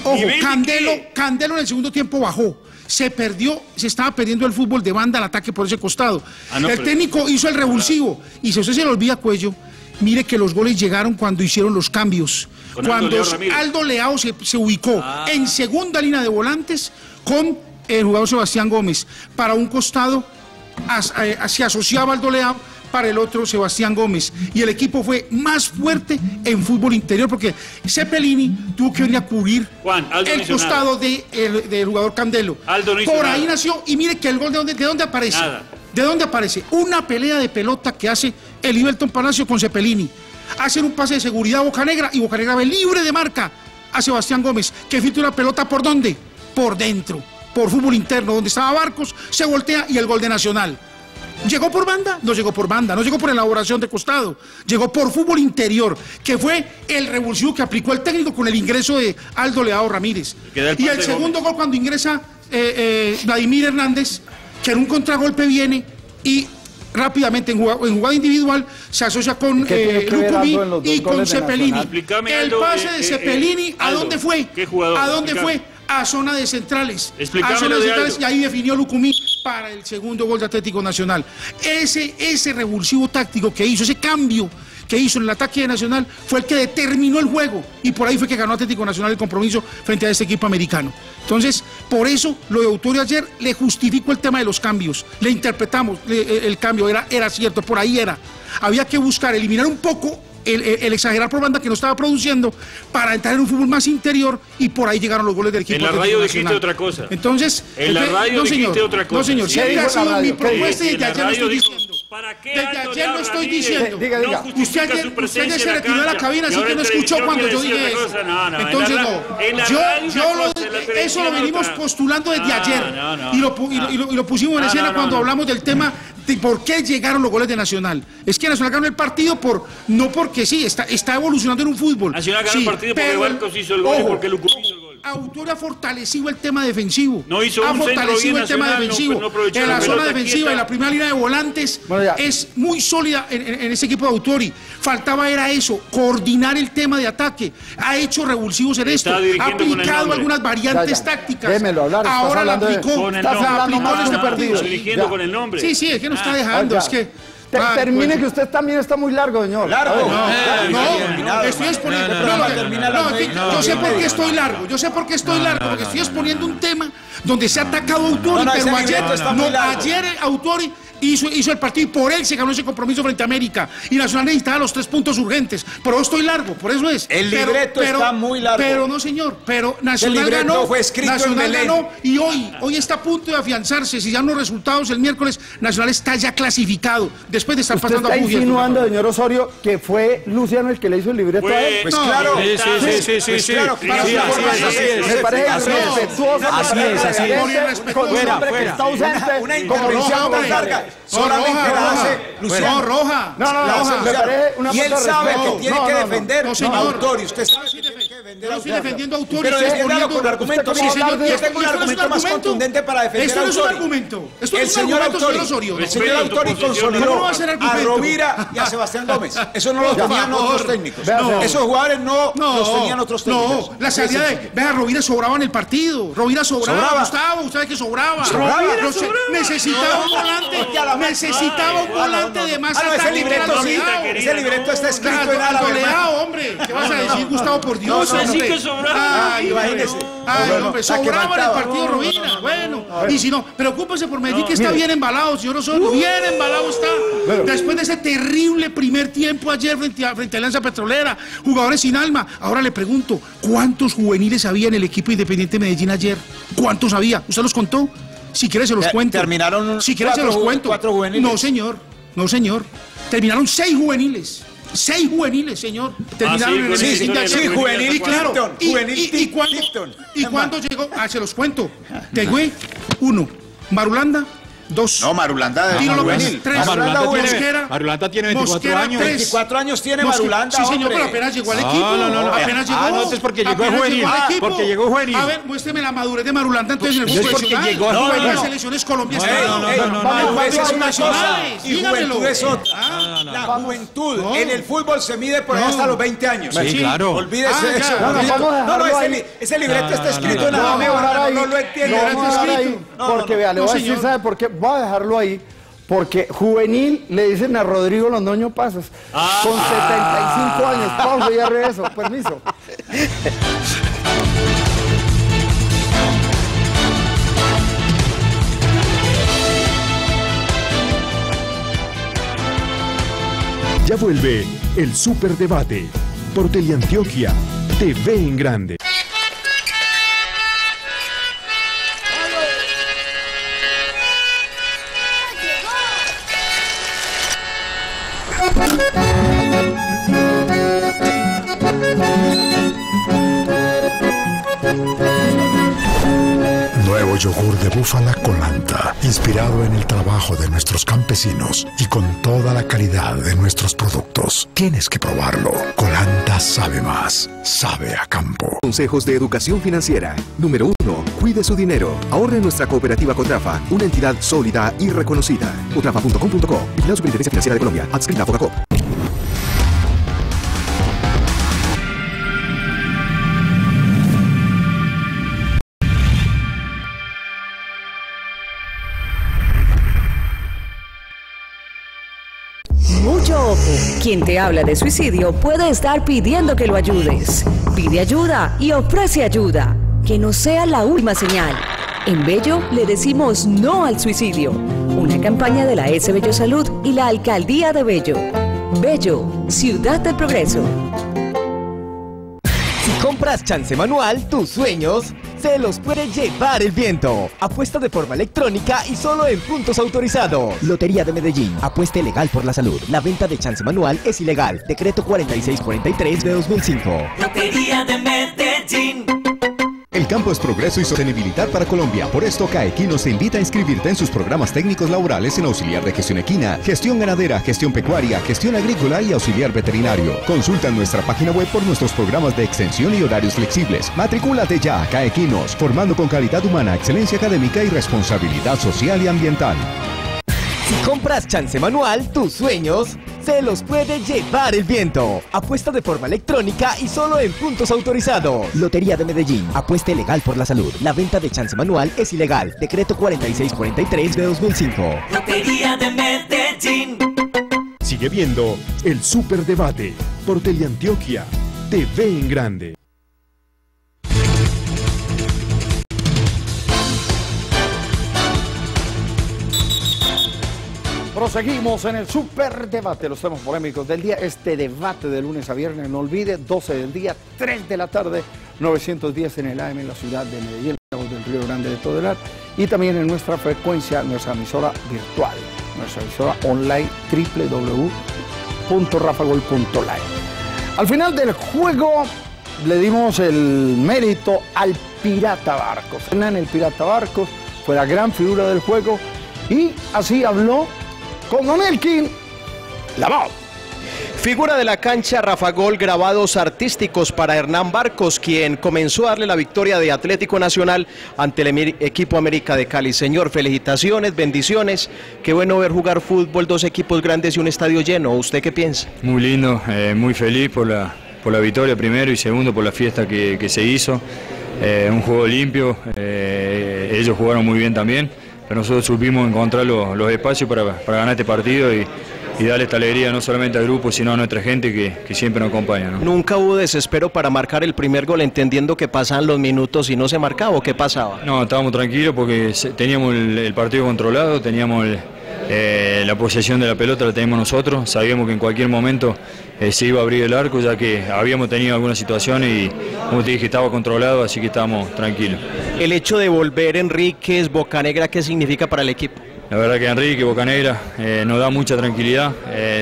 Ojo, ¿Nivel de Candelo, qué? Candelo en el segundo tiempo bajó. Se perdió, se estaba perdiendo el fútbol de banda al ataque por ese costado. Ah, no, el pero- técnico hizo el revulsivo. Y si a usted se le olvida cuello, mire que los goles llegaron cuando hicieron los cambios. Con Aldo cuando Leao Ramírez. Aldo Leao se, se ubicó en segunda línea de volantes con el jugador Sebastián Gómez. Para un costado as- eh, se asociaba Aldo Leao, para el otro Sebastián Gómez. Y el equipo fue más fuerte en fútbol interior porque Cepelini tuvo que venir a cubrir Juan, el costado de el- del jugador Candelo. Aldo Por ahí nació, y mire que el gol de dónde, de dónde aparece. Nada. ¿De dónde aparece? Una pelea de pelota que hace el Liberton Palacio con Cepelini. Hacen un pase de seguridad a Bocanegra y Bocanegra ve libre de marca a Sebastián Gómez, que filtra una pelota por dónde? Por dentro, por fútbol interno, donde estaba Barcos, se voltea y el gol de Nacional. ¿Llegó por banda? No llegó por banda, no llegó por elaboración de costado, llegó por fútbol interior, que fue el revulsivo que aplicó el técnico con el ingreso de Aldo Leao Ramírez. El Y el segundo gol cuando ingresa eh, eh, Vladimir Hernández, que en un contragolpe viene y rápidamente en jugada, en jugada individual se asocia con ¿Qué tiene eh, Lucumí y con Cepelini. El Aldo, pase eh, de Cepelini, eh, ¿a dónde fue? ¿qué jugador? ¿A dónde fue? A zona de centrales. A zona de centrales y ahí definió Lucumí para el segundo gol de Atlético Nacional. Ese, ese revulsivo táctico que hizo, ese cambio que hizo en el ataque de Nacional fue el que determinó el juego y por ahí fue que ganó Atlético Nacional el compromiso frente a este equipo americano. Entonces, por eso lo de Autorio ayer le justificó el tema de los cambios, le interpretamos el cambio, era, era cierto, por ahí era. Había que buscar eliminar un poco el, el- el exagerar por banda que no estaba produciendo para entrar en un fútbol más interior y por ahí llegaron los goles del equipo. En la radio dijiste otra cosa. Entonces, En la radio no, dijiste señor, otra cosa. No, señor, dijo ha sido mi ¿qué propuesta y lo radio estoy diciendo. ¿Para qué Desde ayer lo estoy diciendo. Diga, diga. no Usted ayer, su usted ayer se retiró de la cabina, así que no escuchó cuando yo dije eso. No, no, en Entonces la no. en la Yo, radio yo una lo- cosa, eso lo venimos postulando desde No, ayer. no, no. Y, lo, y lo- y pusimos en No, escena no, no, cuando no. hablamos del tema por qué llegaron los goles de Nacional. Es que Nacional ganó el partido por no porque sí, está, está evolucionando en un fútbol. Nacional ganó Sí, el partido porque pero Barcos hizo el gol y ojo, porque Lucumí hizo el gol. Autor ha fortalecido el tema defensivo. No hizo ha un fortalecido bien el tema Nacional, no- defensivo. no aprovechó en la la zona defensiva y la primera línea de volantes Bueno, es muy sólida en, en- en ese equipo de Autori. Faltaba era eso, coordinar el tema de ataque. Ha hecho revulsivos en esto. Ha aplicado algunas variantes Ya, ya. tácticas. Démelo hablar, estás Ahora la de- aplicó. Con el Estás nombre. hablando aplicó en este que Ah, partido. perdido. Dirigiendo Ya. con el nombre. Sí, sí, es que nos está dejando. Oiga, Es que. Te- Ah, termine pues- que usted también está muy largo, señor. Largo. No, estoy exponiendo. Yo sé por qué estoy largo. Yo sé por qué estoy largo, porque estoy exponiendo un tema donde se ha atacado a Autori, pero ayer, no, ayer Autori hizo, hizo el partido y por él se ganó ese compromiso frente a América. Y Nacional necesitaba los tres puntos urgentes. Pero estoy largo, por eso es. El Pero- libreto pero- está muy largo. Pero no, señor. Pero Nacional ganó. fue escrito en Nacional Belén. ganó y hoy, hoy está a punto de afianzarse. Si ya no resultados el miércoles, Nacional está ya clasificado. Después de estar Usted pasando está a Bugias. insinuando, señor Osorio, que fue Luciano el que le hizo el libreto a él. Pues No, claro. sí, sí, sí, sí, sí, claro, sí, para sí, su así es, así Me parece así es. Así así Fuera, fuera. está ausente. Como Luciano. Solamente la hace Luciano. No, roja. No, no, no, Y él sabe que tiene que defender a señor. Autori. Usted sabe que tiene que Yo defender a estoy defendiendo a Autori, Pero exponiendo- con argumentos. ¿Usted cómo Sí, señor, yo tengo un ¿Esto argumento más contundente para defender Esto a no es un argumento. Esto es un argumento, señor Osorio. el señor Autori consolidó ¿Cómo va a? Rovira y a Sebastián Gómez. Eso no lo tenían otros técnicos. Esos jugadores no los tenían otros técnicos. No, la salida de. Vea, Rovira sobraba en el partido. Rovira sobraba. Sobraba. Gustavo, usted sabe que sobraba. Sobraba. Necesitaba un volante. Necesitaba un volante de más Ah, no, ese libreto era sí, Leao. ese libreto está escrito en árabe. Hombre. ¿Qué vas a decir, Gustavo, por Dios? No, sí que sobraba. Ay, Imagínese. hombre, que sobraba en el partido. Bueno, y si no, preocúpese por Medellín que está bien embalado, señor Osorio. Bien embalado está. Después de ese terrible primer tiempo ayer frente a, frente a Alianza Petrolera, jugadores sin alma. Ahora le pregunto, ¿cuántos juveniles había en el equipo Independiente Medellín ayer? ¿Cuántos había? ¿Usted los contó? Si quiere se los cuento. terminaron Si quiere se los cuento. cuatro juveniles. No, señor. No, señor. Terminaron seis juveniles. Seis juveniles, señor. Terminaron sí, en el ayer. de Sí, juvenil Y claro, y, juvenil y- y cuando, y cuando llegó, ah, se los cuento. Tegüe, uno. Marulanda, dos. No, Marulanda Tiro no, López, tres. No, Marulanda juvenil. tiene- Mosquera, Marulanda tiene 24 Mosquera, años. tres. 24 años tiene Mosque- Marulanda, Sí, señor, hombre. pero apenas llegó al No, equipo. no, no, no. Apenas llegó. Ah, no, entonces porque llegó Apenas juvenil. al Ah, equipo. porque llegó juvenil. A ver, muéstreme la madurez de Marulanda entonces en el Es fútbol porque profesional. llegó No, juvenil. en las selecciones colombianas. Ey, no, no, no, no, no, es no, una cosa y juventud es otra. Ah, La juventud No. en el fútbol se mide por ahí No. hasta los 20 años. Sí, claro. Olvídese Ah, de eso. No, no, a no, no, ese, libreto está escrito en a arameo, no, no lo entiendo. a No, no, porque no. vea, le No, voy a decir. ¿sabe por qué? Voy a dejarlo ahí, porque juvenil le dicen a Rodrigo Londoño Pasos, con 75 años, pausa y ya regreso, permiso. Ya vuelve el Superdebate por Teleantioquia TV en Grande. Yogur de búfala Colanta, inspirado en el trabajo de nuestros campesinos y con toda la calidad de nuestros productos. Tienes que probarlo. Colanta sabe más, sabe a campo. Consejos de educación financiera. Número 1. Cuide su dinero. Ahorre en nuestra cooperativa Cotrafa, una entidad sólida y reconocida. Cotrafa.com.co. La Superintendencia Financiera de Colombia. Adscrita a Focacop. Quien te habla de suicidio puede estar pidiendo que lo ayudes. Pide ayuda y ofrece ayuda. Que no sea la última señal. En Bello le decimos no al suicidio. Una campaña de la S Bello Salud y la Alcaldía de Bello. Bello, Ciudad del Progreso. Si compras chance manual, tus sueños se los puede llevar el viento. Apuesta de forma electrónica y solo en puntos autorizados. Lotería de Medellín. Apuesta legal por la salud. La venta de chance manual es ilegal. Decreto 4643 de 2005. Lotería de Medellín. El campo es progreso y sostenibilidad para Colombia. Por esto, CAEQUINOS te invita a inscribirte en sus programas técnicos laborales en auxiliar de gestión equina, gestión ganadera, gestión pecuaria, gestión agrícola y auxiliar veterinario. Consulta nuestra página web por nuestros programas de extensión y horarios flexibles. Matricúlate ya a CAEQUINOS, formando con calidad humana, excelencia académica y responsabilidad social y ambiental. Si compras chance manual, tus sueños se los puede llevar el viento. Apuesta de forma electrónica y solo en puntos autorizados. Lotería de Medellín. Apuesta legal por la salud. La venta de chance manual es ilegal. Decreto 4643 de 2005. Lotería de Medellín. Sigue viendo el Superdebate por Teleantioquia TV en Grande. Proseguimos en el superdebate, los temas polémicos del día. Este debate de lunes a viernes, no olvide, 12 del día, 3 de la tarde, 910 en el AM en la ciudad de Medellín, del Río Grande de todo el ar, y también en nuestra frecuencia, nuestra emisora virtual, nuestra emisora online www.rafagol.live. Al final del juego le dimos el mérito al Pirata Barcos. En el Pirata Barcos fue la gran figura del juego y así habló con Don Elkin Lavado. Figura de la cancha Rafa Gol, grabados artísticos para Hernán Barcos, quien comenzó a darle la victoria de Atlético Nacional ante el equipo América de Cali. Señor, felicitaciones, bendiciones. Qué bueno ver jugar fútbol, dos equipos grandes y un estadio lleno. ¿Usted qué piensa? Muy lindo, eh, muy feliz por la, por la victoria primero y segundo por la fiesta que, que se hizo. Eh, un juego limpio, eh, ellos jugaron muy bien también, pero nosotros supimos encontrar los, los espacios para, para ganar este partido y, y darle esta alegría no solamente al grupo, sino a nuestra gente que, que siempre nos acompaña. ¿no? Nunca hubo desespero para marcar el primer gol, entendiendo que pasaban los minutos y no se marcaba o qué pasaba. No, estábamos tranquilos porque teníamos el, el partido controlado, teníamos el- eh, la posesión de la pelota, la teníamos nosotros, sabíamos que en cualquier momento eh, se iba a abrir el arco, ya que habíamos tenido algunas situaciones y, como te dije, estaba controlado, así que estábamos tranquilos. El hecho de volver Enríquez, Bocanegra, ¿qué significa para el equipo? La verdad que Enrique Bocanegra eh, nos da mucha tranquilidad,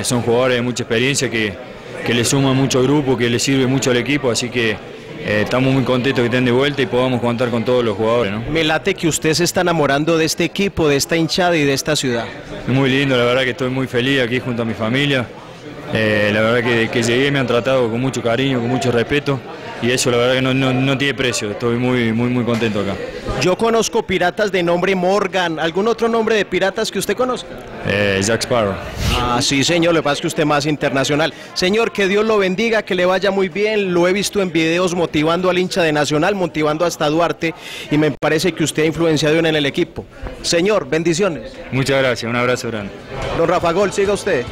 son jugadores de mucha experiencia que, que le suman mucho al grupo, que le sirve mucho al equipo, así que eh, estamos muy contentos que estén de vuelta y podamos contar con todos los jugadores. ¿no? Me late que usted se está enamorando de este equipo, de esta hinchada y de esta ciudad. Muy lindo, la verdad que estoy muy feliz aquí junto a mi familia. Eh, la verdad que, que llegué me han tratado con mucho cariño, con mucho respeto y eso la verdad que no, no- no tiene precio. Estoy muy, muy, muy contento acá. Yo conozco piratas de nombre Morgan, ¿algún otro nombre de piratas que usted conozca? Eh, Jack Sparrow. Ah, sí, señor, lo que pasa es que usted más internacional. Señor, que Dios lo bendiga, que le vaya muy bien. Lo he visto en videos motivando al hincha de Nacional, motivando hasta Duarte, y me parece que usted ha influenciado en el equipo. Señor, bendiciones. Muchas gracias, un abrazo grande. Don Rafa Gol, siga usted.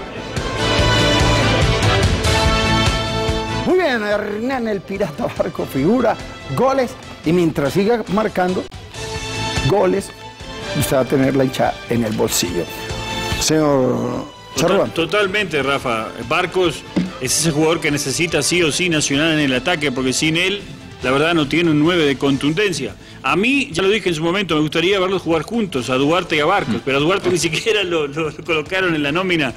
Bien, Hernán, el pirata Barco figura, goles, y mientras siga marcando goles, usted va a tener la hincha en el bolsillo. Señor Total- totalmente, Rafa. Barcos es ese jugador que necesita sí o sí Nacional en el ataque, porque sin él, la verdad, no tiene un 9 de contundencia. A mí, ya lo dije en su momento, me gustaría verlos jugar juntos, a Duarte y a Barcos, pero a Duarte ni siquiera lo, lo- lo colocaron en la nómina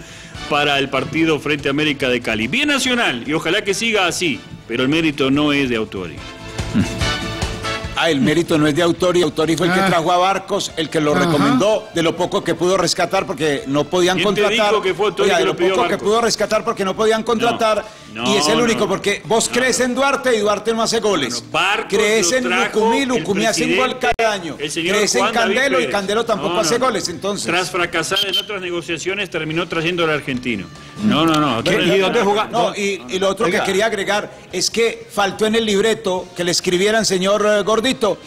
para el partido frente a América de Cali. Bien Nacional, y ojalá que siga así, pero el mérito no es de Autori. Ah, el mérito no es de Autori, Autori fue el que Ah. trajo a Barcos, el que lo Ajá. recomendó, de lo poco que pudo rescatar porque no podían ¿Quién te contratar. dijo que fue Autori Oiga, que de lo lo pidió poco que pudo rescatar porque no podían contratar. No, y es el único, no. porque vos crees en Duarte y Duarte no hace goles. crees en Lucumí, Lucumí hace un gol presidente, cada año. Crees en Candelo y. Candelo tampoco No, no, hace goles, entonces. Tras fracasar en otras negociaciones, terminó trayendo al argentino. No, no, no. ¿Qué- ¿Y dónde juega? No, y, y lo otro Oiga. que quería agregar es que faltó en el libreto que le escribieran, señor eh, Gordito,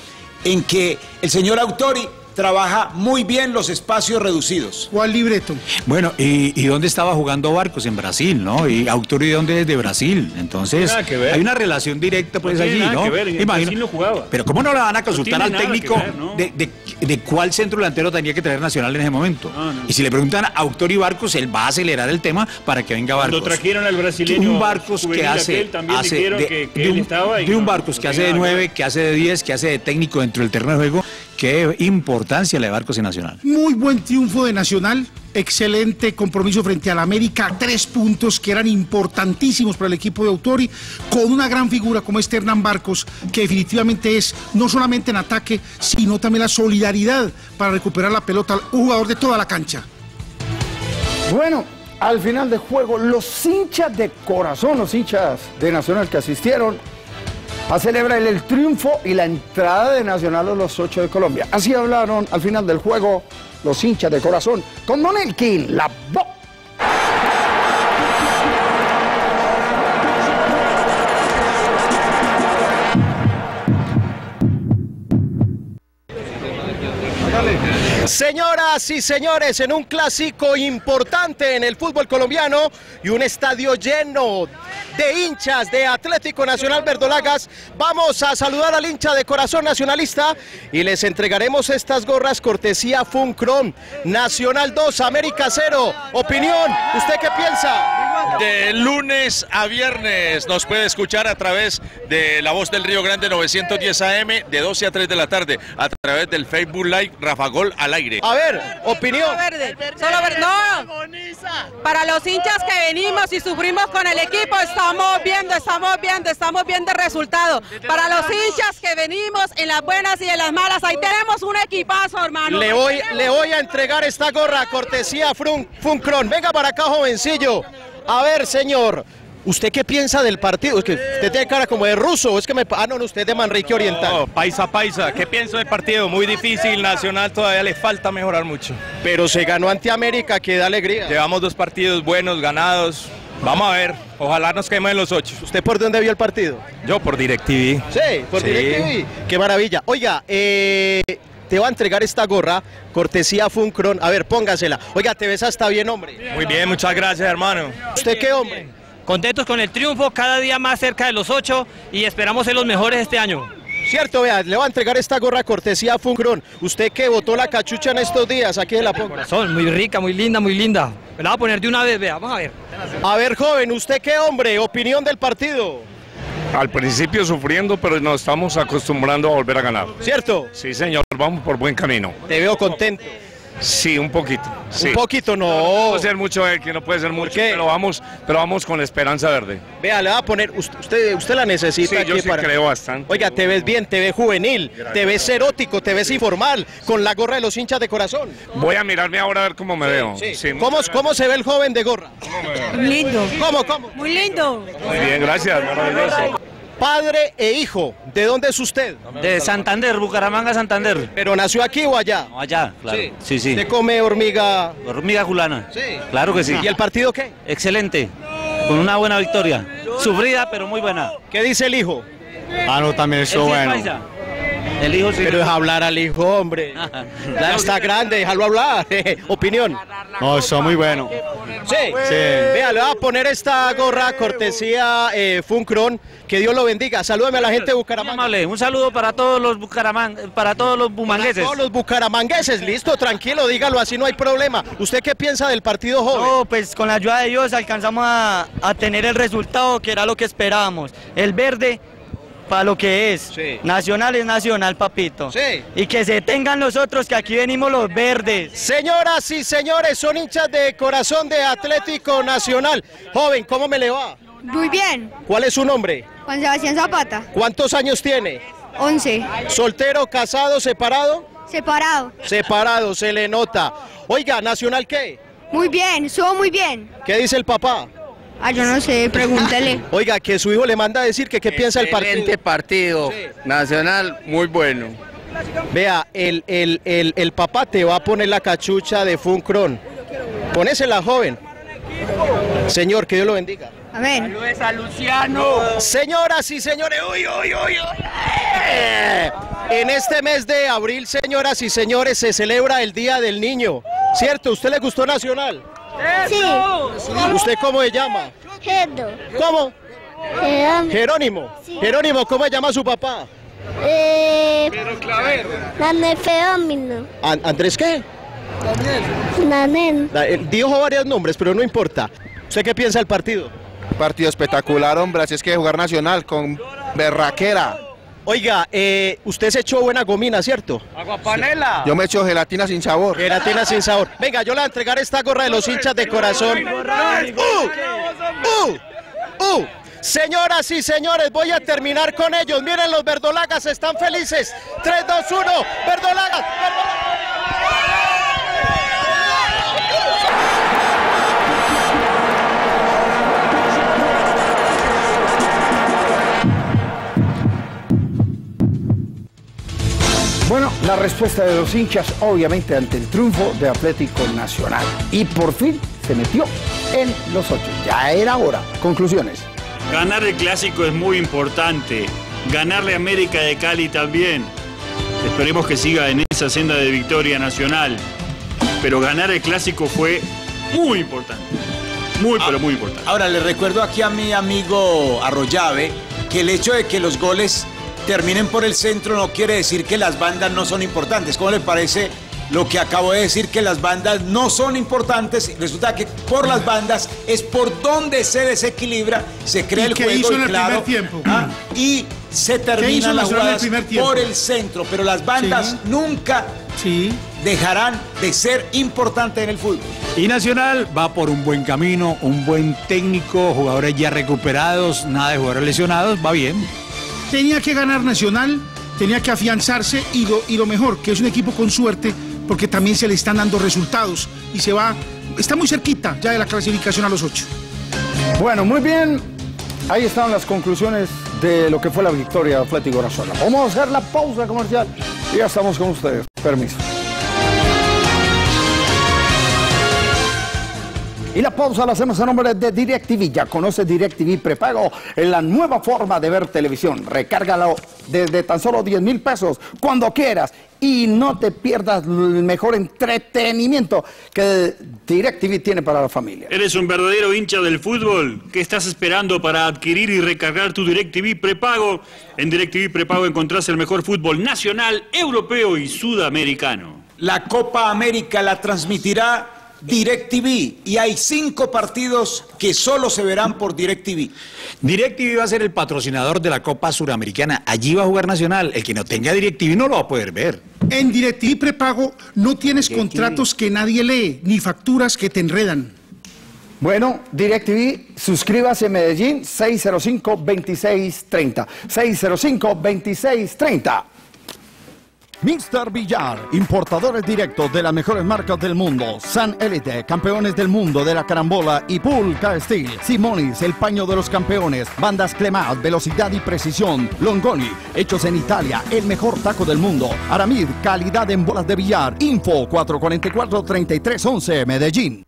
en que el señor Autori trabaja muy bien los espacios reducidos. ¿Cuál libreto? Bueno, ¿y, y dónde estaba jugando Barcos? En Brasil, ¿no? Y Autori, ¿de dónde es? De Brasil. Entonces, Nada que ver. hay una relación directa pues No allí, nada ¿no? que ver, Imagino- Brasil no jugaba. Pero ¿cómo no le van a consultar al técnico ver, ¿no? de, de- de cuál centro delantero tenía que traer Nacional en ese momento? Y si le preguntan a Autori Barcos, él va a acelerar el tema para que venga Barcos. Cuando trajeron al brasileño un Barcos que hace, aquel, hace de, que- que de un, y de un no, Barcos no que hace de nada que 9, que hace de 10, que hace de técnico dentro del terreno de juego. Qué importancia le da Barcos en Nacional. Muy buen triunfo de Nacional, excelente compromiso frente al América, tres puntos que eran importantísimos para el equipo de Autori, con una gran figura como este Hernán Barcos, que definitivamente es no solamente en ataque, sino también la solidaridad para recuperar la pelota, un jugador de toda la cancha. Bueno, al final del juego, los hinchas de corazón, los hinchas de Nacional que asistieron a celebrar el triunfo y la entrada de Nacional a los ocho de Colombia. Así hablaron al final del juego los hinchas de corazón con Don Elkin, la voz. Señoras y señores, en un clásico importante en el fútbol colombiano y un estadio lleno de hinchas de Atlético Nacional Verdolagas, vamos a saludar al hincha de corazón nacionalista y les entregaremos estas gorras cortesía Funcron Nacional 2, América 0. Opinión, ¿usted qué piensa? De lunes a viernes nos puede escuchar a través de La Voz del Río Grande 910 AM de 12 a 3 de la tarde, a través del Facebook Live Rafa Gol al aire. A ver, opinión. verde. Solo verde. No. Para los hinchas que venimos y sufrimos con el equipo, estamos viendo, estamos viendo, estamos viendo el resultado. Para los hinchas que venimos en las buenas y en las malas, ahí tenemos un equipazo, hermano. Le voy, le voy a entregar esta gorra cortesía Funcron. Venga para acá, jovencillo. A ver, señor. ¿Usted qué piensa del partido? Es que usted tiene cara como de ruso. Es que me. Ah, no, usted es de Manrique Oriental. No, paisa, paisa. ¿Qué pienso del partido? Muy difícil, Nacional todavía le falta mejorar mucho. Pero se ganó ante América, que da alegría. Llevamos dos partidos buenos, ganados. Vamos a ver, ojalá nos quedemos en los ocho. ¿Usted por dónde vio el partido? Yo por DirecTV. Sí, por Sí. DirecTV. Qué maravilla. Oiga, eh, te va a entregar esta gorra, cortesía Funcron. A ver, póngasela. Oiga, te ves hasta bien, hombre. Muy bien, muchas gracias, hermano. ¿Usted qué, hombre? Contentos con el triunfo, cada día más cerca de los ocho y esperamos ser los mejores este año. Cierto, vea, le va a entregar esta gorra cortesía Funcron. Usted que votó la cachucha en estos días, aquí se la pongo. Son muy rica, muy linda, muy linda. Me la voy a poner de una vez, vea, vamos a ver. A ver, joven, ¿usted qué, hombre? Opinión del partido. Al principio sufriendo, pero nos estamos acostumbrando a volver a ganar. ¿Cierto? Sí, señor, vamos por buen camino. Te veo contento. Sí, un poquito. sí. Un poquito no. No puede ser mucho, eh, que no puede ser mucho, pero vamos, pero vamos con esperanza verde. Vea, le va a poner, usted, usted, la necesita Sí, yo sí para... creo bastante. Oiga, te ves bien, te ves juvenil, te ves erótico, te ves informal, con la gorra de los hinchas de corazón. Voy a mirarme ahora a ver cómo me veo. Sí. Sí, ¿Cómo, ¿Cómo se ve el joven de gorra? Lindo. ¿Cómo, cómo? Muy lindo. Muy bien, gracias. maravilloso. Padre e hijo, ¿de dónde es usted? De Santander, Bucaramanga, Santander. ¿Pero nació aquí o allá? allá, claro. Sí. Sí, sí. ¿Usted come hormiga? Hormiga culana. Sí. Claro que sí. ¿Y el partido qué? Excelente. Con una buena victoria. Sufrida, pero muy buena. ¿Qué dice el hijo? Ah, no, también estuvo bueno. El hijo sí. Pero es hablar al hijo, hombre. *laughs* Ya está grande, déjalo hablar. *laughs* Opinión. No, está muy bueno. Sí. Vea, le voy a poner esta gorra cortesía eh, Funcron. Que Dios lo bendiga. Salúdame a la gente de Bucaramanga. Amable, un saludo para todos los Bucaramang, para todos los bumangueses. Todos los bucaramangueses, listo, tranquilo, dígalo así, no hay problema. ¿Usted qué piensa del partido joven? No, pues con la ayuda de Dios alcanzamos a, a tener el resultado que era lo que esperábamos. El verde para lo que es. Nacional es nacional, papito. Sí. Y que se tengan los otros, que aquí venimos los verdes. Señoras y señores, son hinchas de corazón de Atlético Nacional. Joven, ¿cómo me le va? Muy bien. ¿Cuál es su nombre? Juan Sebastián Zapata. ¿Cuántos años tiene? 11. ¿Soltero, casado, separado? Separado. Separado, se le nota. Oiga, ¿Nacional qué? Muy bien, estuvo muy bien. ¿Qué dice el papá? Ah, yo no sé, pregúntele. *laughs* Oiga, que su hijo le manda a decir que qué piensa el partido. Excelente partido. Nacional, muy bueno. Vea, el, el, el, el papá te va a poner la cachucha de Funcron. Ponésela, joven. Señor, que Dios lo bendiga. Amén. Saludos a Luciano. Señoras y señores, uy, uy, uy, uy. En este mes de abril, señoras y señores, se celebra el Día del Niño. ¿Cierto? ¿Usted le gustó Nacional? Sí. ¿Usted cómo se llama? Gedo. ¿Cómo? Jerónimo. Jerónimo, ¿cómo se llama su papá? Eh, Nane Feómino. An- ¿Andrés qué? Nanen. Da- él Dijo varios nombres, pero no importa. ¿Usted qué piensa del partido? Partido espectacular, hombre, así es que jugar nacional con berraquera. Oiga, eh, usted se echó buena gomina, ¿cierto? Aguapanela. Yo me echo gelatina sin sabor. Gelatina sin sabor. Venga, yo le voy a entregar esta gorra de los hinchas de corazón. ¡Uh! ¡Uh! ¡Uh! Señoras y señores, voy a terminar con ellos. Miren, los verdolagas están felices. 3, 2, 1. Verdolagas. Bueno, la respuesta de los hinchas, obviamente, ante el triunfo de Atlético Nacional. Y por fin se metió en los ocho. Ya era hora. Conclusiones. Ganar el clásico es muy importante. Ganarle a América de Cali también. Esperemos que siga en esa senda de victoria nacional. Pero ganar el clásico fue muy importante. Muy, pero muy importante. Ahora, le recuerdo aquí a mi amigo Arroyave que el hecho de que los goles terminen por el centro no quiere decir que las bandas no son importantes. ¿Cómo le parece lo que acabo de decir? Que las bandas no son importantes. Resulta que por las bandas es por donde se desequilibra, se crea ¿Y el juego hizo y en el claro, primer tiempo? ah, y se terminan las el jugadas primer tiempo? por el centro. Pero las bandas Sí. nunca dejarán de ser importantes en el fútbol. Y Nacional va por un buen camino, un buen técnico, jugadores ya recuperados, nada de jugadores lesionados, va bien. Tenía que ganar Nacional, tenía que afianzarse y lo, y lo mejor, que es un equipo con suerte, porque también se le están dando resultados y se va, está muy cerquita ya de la clasificación a los ocho. Bueno, muy bien. Ahí están las conclusiones de lo que fue la victoria de Atlético Nacional. Vamos a hacer la pausa comercial y ya estamos con ustedes. Permiso. Y la pausa la hacemos a nombre de DirecTV. Ya conoce DirecTV prepago en la nueva forma de ver televisión. Recárgalo desde tan solo 10 mil pesos cuando quieras y no te pierdas el mejor entretenimiento que DirecTV tiene para la familia. ¿Eres un verdadero hincha del fútbol? ¿Qué estás esperando para adquirir y recargar tu DirecTV prepago? En DirecTV prepago encontrás el mejor fútbol nacional, europeo y sudamericano. La Copa América la transmitirá DirecTV y hay cinco partidos que solo se verán por DirecTV. DirecTV va a ser el patrocinador de la Copa Suramericana. Allí va a jugar Nacional. El que no tenga DirecTV no lo va a poder ver. En DirecTV prepago no tienes contratos que nadie lee, ni facturas que te enredan. Bueno, DirecTV, suscríbase en Medellín 605-2630. 605-2630. Mr. Villar, importadores directos de las mejores marcas del mundo. San Elite, campeones del mundo de la carambola y Pulca Steel. Simonis, el paño de los campeones. Bandas Clemat, velocidad y precisión. Longoni, hechos en Italia, el mejor taco del mundo. Aramid, calidad en bolas de billar. Info 444-3311, Medellín.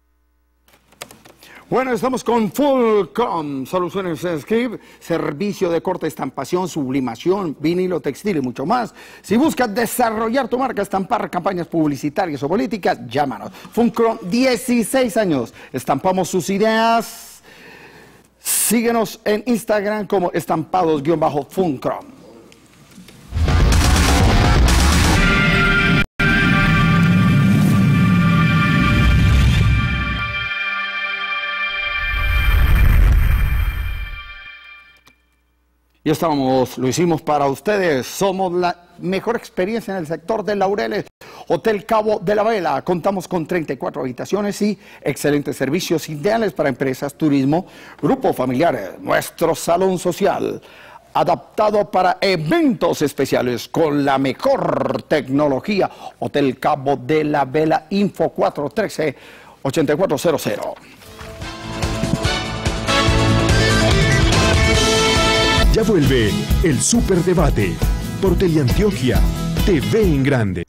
Bueno, estamos con Fullcom, soluciones script, servicio de corte, estampación, sublimación, vinilo, textil y mucho más. Si buscas desarrollar tu marca, estampar campañas publicitarias o políticas, llámanos. Fullcom, 16 años. Estampamos sus ideas. Síguenos en Instagram como estampados-funcrom. Y estamos, lo hicimos para ustedes. Somos la mejor experiencia en el sector de Laureles. Hotel Cabo de la Vela. Contamos con 34 habitaciones y excelentes servicios ideales para empresas, turismo, grupos familiares. Nuestro salón social adaptado para eventos especiales con la mejor tecnología. Hotel Cabo de la Vela Info 413 8400. Ya vuelve el Superdebate por Teleantioquia TV en Grande.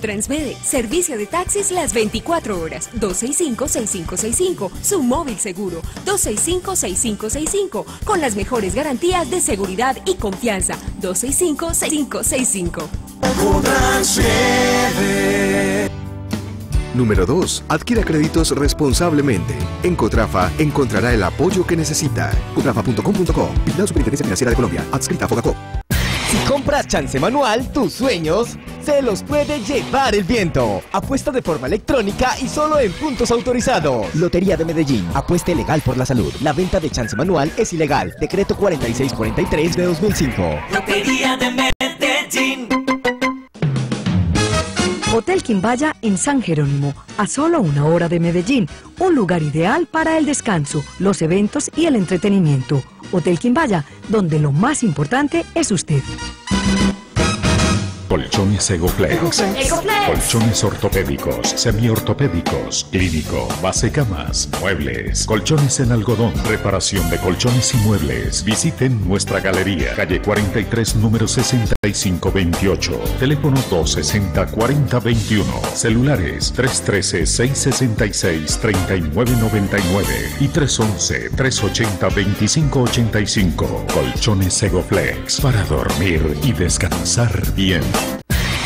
Transmede, servicio de taxis las 24 horas, 265-6565, su móvil seguro, 265-6565, con las mejores garantías de seguridad y confianza, 265-6565. Número 2. Adquiera créditos responsablemente. En Cotrafa encontrará el apoyo que necesita. Cotrafa.com.co. Vigilado Superintendencia Financiera de Colombia. Adscrita a Fogacop. Si compras chance manual, tus sueños se los puede llevar el viento. Apuesta de forma electrónica y solo en puntos autorizados. Lotería de Medellín. Apuesta legal por la salud. La venta de chance manual es ilegal. Decreto 4643 de 2005. Lotería de Medellín. Hotel Quimbaya en San Jerónimo, a solo una hora de Medellín, un lugar ideal para el descanso, los eventos y el entretenimiento. Hotel Quimbaya, donde lo más importante es usted. Colchones Egoflex. Egoflex. Colchones ortopédicos, semiortopédicos, clínico, base camas, muebles, colchones en algodón, reparación de colchones y muebles. Visiten nuestra galería, calle 43, número 6528. Teléfono 260-4021. Celulares 313-666-3999 y 311-380-2585. Colchones Egoflex para dormir y descansar bien.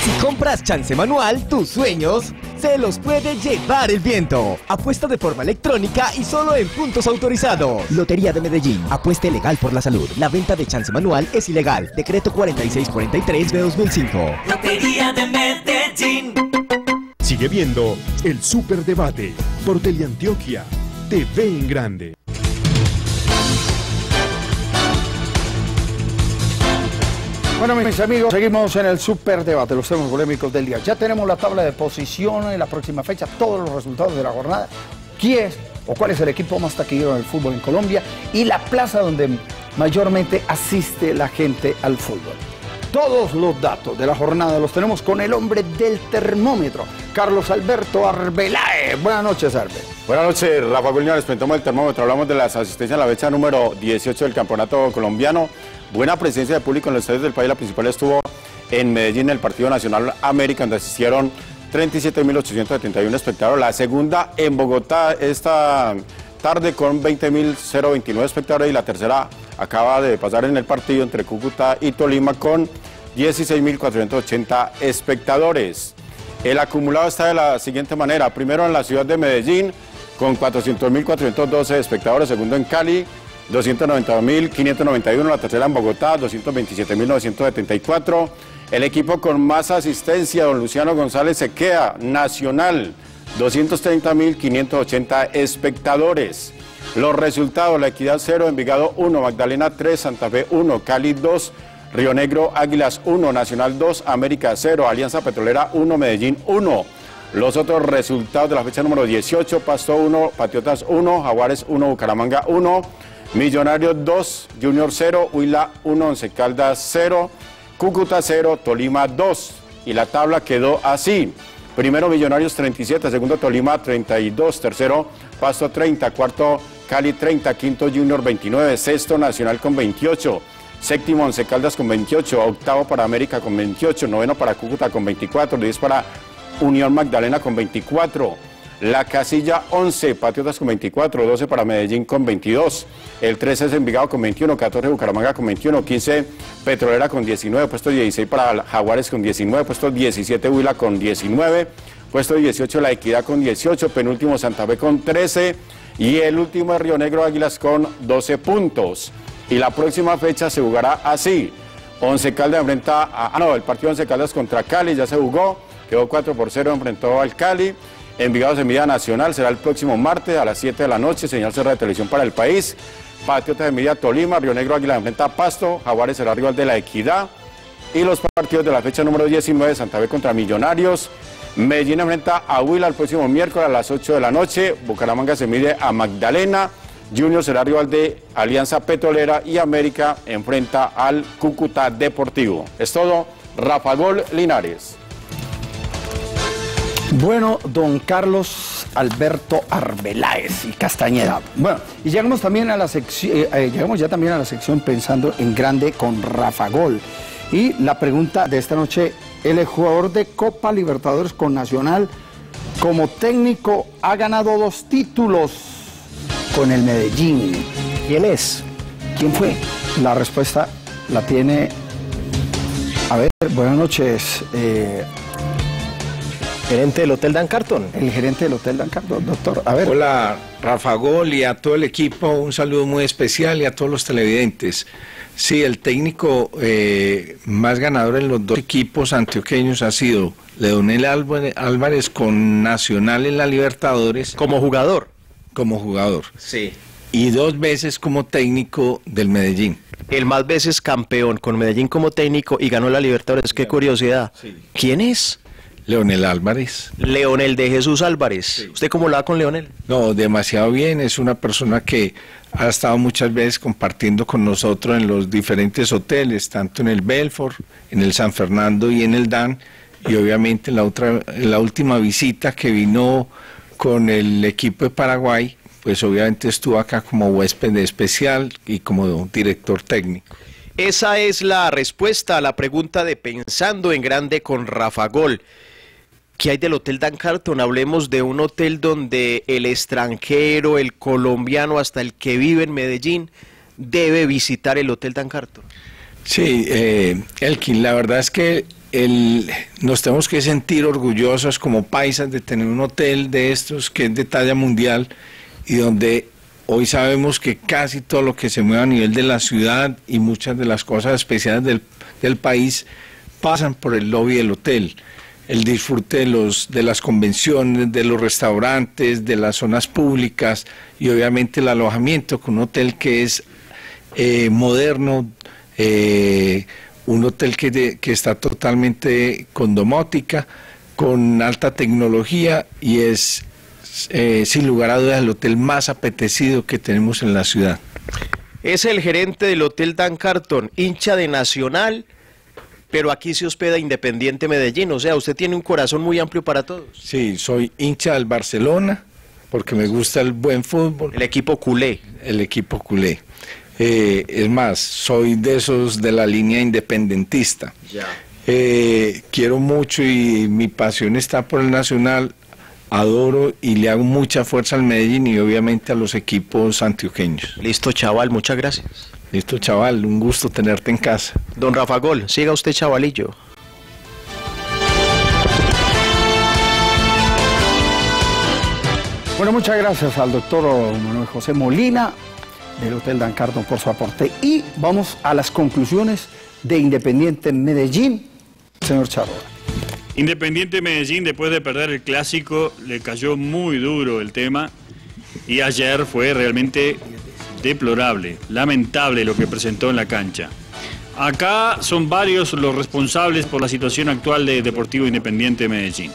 Si compras chance manual, tus sueños se los puede llevar el viento. Apuesta de forma electrónica y solo en puntos autorizados. Lotería de Medellín. Apuesta legal por la salud. La venta de chance manual es ilegal. Decreto 4643 de 2005. Lotería de Medellín. Sigue viendo el Superdebate por Teleantioquia TV en Grande. Bueno, mis amigos, seguimos en el superdebate, los temas polémicos del día. Ya tenemos la tabla de posiciones la próxima fecha, todos los resultados de la jornada, quién es o cuál es el equipo más taquillero del fútbol en Colombia y la plaza donde mayormente asiste la gente al fútbol. Todos los datos de la jornada los tenemos con el hombre del termómetro, Carlos Alberto Arbelae. Buenas noches, Arbe. Buenas noches, Rafa. Les presentamos el termómetro. Hablamos de las asistencias a la fecha número 18 del Campeonato Colombiano. Buena presencia de público en los estadios del país. La principal estuvo en Medellín, el Partido Nacional América, donde asistieron 37.871 espectadores. La segunda en Bogotá esta tarde con 20.029 espectadores y la tercera acaba de pasar en el partido entre Cúcuta y Tolima con 16.480 espectadores. El acumulado está de la siguiente manera. Primero en la ciudad de Medellín con 400.412 espectadores. Segundo en Cali 290.591, la tercera en Bogotá, 227.974. El equipo con más asistencia, don Luciano González Sequea, Nacional, 230.580 espectadores. Los resultados, la Equidad 0, Envigado 1, Magdalena 3, Santa Fe 1, Cali 2, Río Negro Águilas 1, Nacional 2, América 0, Alianza Petrolera 1, Medellín 1. Los otros resultados de la fecha número 18, Pasto 1, Patriotas 1, Jaguares 1, Bucaramanga 1, Millonarios 2, Junior 0, Huila 1, Once Caldas 0, Cúcuta 0, Tolima 2. Y la tabla quedó así. Primero Millonarios 37, segundo Tolima 32, tercero Pasto 30, cuarto Cali 30, quinto Junior 29, sexto Nacional con 28, séptimo Once Caldas con 28, octavo para América con 28, noveno para Cúcuta con 24, 10 para Unión Magdalena con 24. La casilla 11, Patriotas con 24, 12 para Medellín con 22. El 13 es Envigado con 21, 14 Bucaramanga con 21, 15 Petrolera con 19, puesto 16 para Jaguares con 19, puesto 17 Huila con 19, puesto 18 La Equidad con 18, penúltimo Santa Fe con 13 y el último es Río Negro Águilas con 12 puntos. Y la próxima fecha se jugará así. 11 Caldas enfrenta a... Ah, no, el partido 11 Caldas contra Cali ya se jugó, quedó 4 por 0, enfrentó al Cali. Envigados en Media Nacional será el próximo martes a las 7 de la noche, señal cerrada de televisión para el país. Patriotas Media Tolima, Río Negro Águila enfrenta a Pasto, Jaguares será rival de la Equidad. Y los partidos de la fecha número 19, Santa Fe contra Millonarios. Medellín enfrenta a Huila el próximo miércoles a las 8 de la noche. Bucaramanga se mide a Magdalena. Junior será rival de Alianza Petrolera y América enfrenta al Cúcuta Deportivo. Es todo. Rafa Gol Linares. Bueno, don Carlos Alberto Arbeláez y Castañeda. Bueno, y llegamos también a la sección, eh, eh, llegamos ya también a la sección pensando en grande con Rafa Gol. Y la pregunta de esta noche, el jugador de Copa Libertadores con Nacional como técnico ha ganado dos títulos con el Medellín. ¿Quién es? ¿Quién fue? La respuesta la tiene. A ver, buenas noches. eh, Gerente del Hotel Dan Carton. el gerente del Hotel Dan Carton, doctor. A ver. Hola, Rafa Gol y a todo el equipo, un saludo muy especial y a todos los televidentes. Sí, el técnico eh, más ganador en los dos equipos antioqueños ha sido Leonel Álvarez, Álvarez con Nacional en la Libertadores. Como jugador. Como jugador. Sí. Y dos veces como técnico del Medellín. El más veces campeón con Medellín como técnico y ganó la Libertadores. Qué curiosidad. ¿Quién es? Leonel Álvarez. Leonel de Jesús Álvarez. ¿Usted cómo lo va con Leonel? No, demasiado bien. Es una persona que ha estado muchas veces compartiendo con nosotros en los diferentes hoteles, tanto en el Belfort, en el San Fernando y en el Dan. Y obviamente en la, otra, en la última visita que vino con el equipo de Paraguay, pues obviamente estuvo acá como huésped especial y como director técnico. Esa es la respuesta a la pregunta de Pensando en Grande con Rafa Gol. ¿Qué hay del Hotel Dan Carton? Hablemos de un hotel donde el extranjero, el colombiano, hasta el que vive en Medellín, debe visitar el Hotel Dan Carton. Sí, eh, Elkin, la verdad es que nos tenemos que sentir orgullosos como paisas de tener un hotel de estos que es de talla mundial y donde hoy sabemos que casi todo lo que se mueve a nivel de la ciudad y muchas de las cosas especiales del país pasan por el lobby del hotel. El disfrute de, los, de las convenciones, de los restaurantes, de las zonas públicas y obviamente el alojamiento con un hotel que es eh, moderno, eh, un hotel que, que está totalmente con domótica, con alta tecnología y es eh, sin lugar a dudas el hotel más apetecido que tenemos en la ciudad. Es el gerente del Hotel Dan Carton, hincha de Nacional, pero aquí se hospeda Independiente Medellín. O sea, usted tiene un corazón muy amplio para todos. Sí, soy hincha del Barcelona porque me gusta el buen fútbol. El equipo culé. El equipo culé. Eh, es más, soy de esos de la línea independentista. Eh, quiero mucho y mi pasión está por el Nacional. Adoro y le hago mucha fuerza al Medellín y obviamente a los equipos antioqueños. Listo, chaval, muchas gracias. Listo, chaval, un gusto tenerte en casa. Don Rafa Gol, siga usted, chavalillo. Bueno, muchas gracias al doctor Manuel José Molina del Hotel Dan Carton por su aporte. Y vamos a las conclusiones de Independiente Medellín, señor Charro. Independiente Medellín, después de perder el clásico, le cayó muy duro el tema y ayer fue realmente deplorable, lamentable lo que presentó en la cancha. Acá son varios los responsables por la situación actual de Deportivo Independiente Medellín.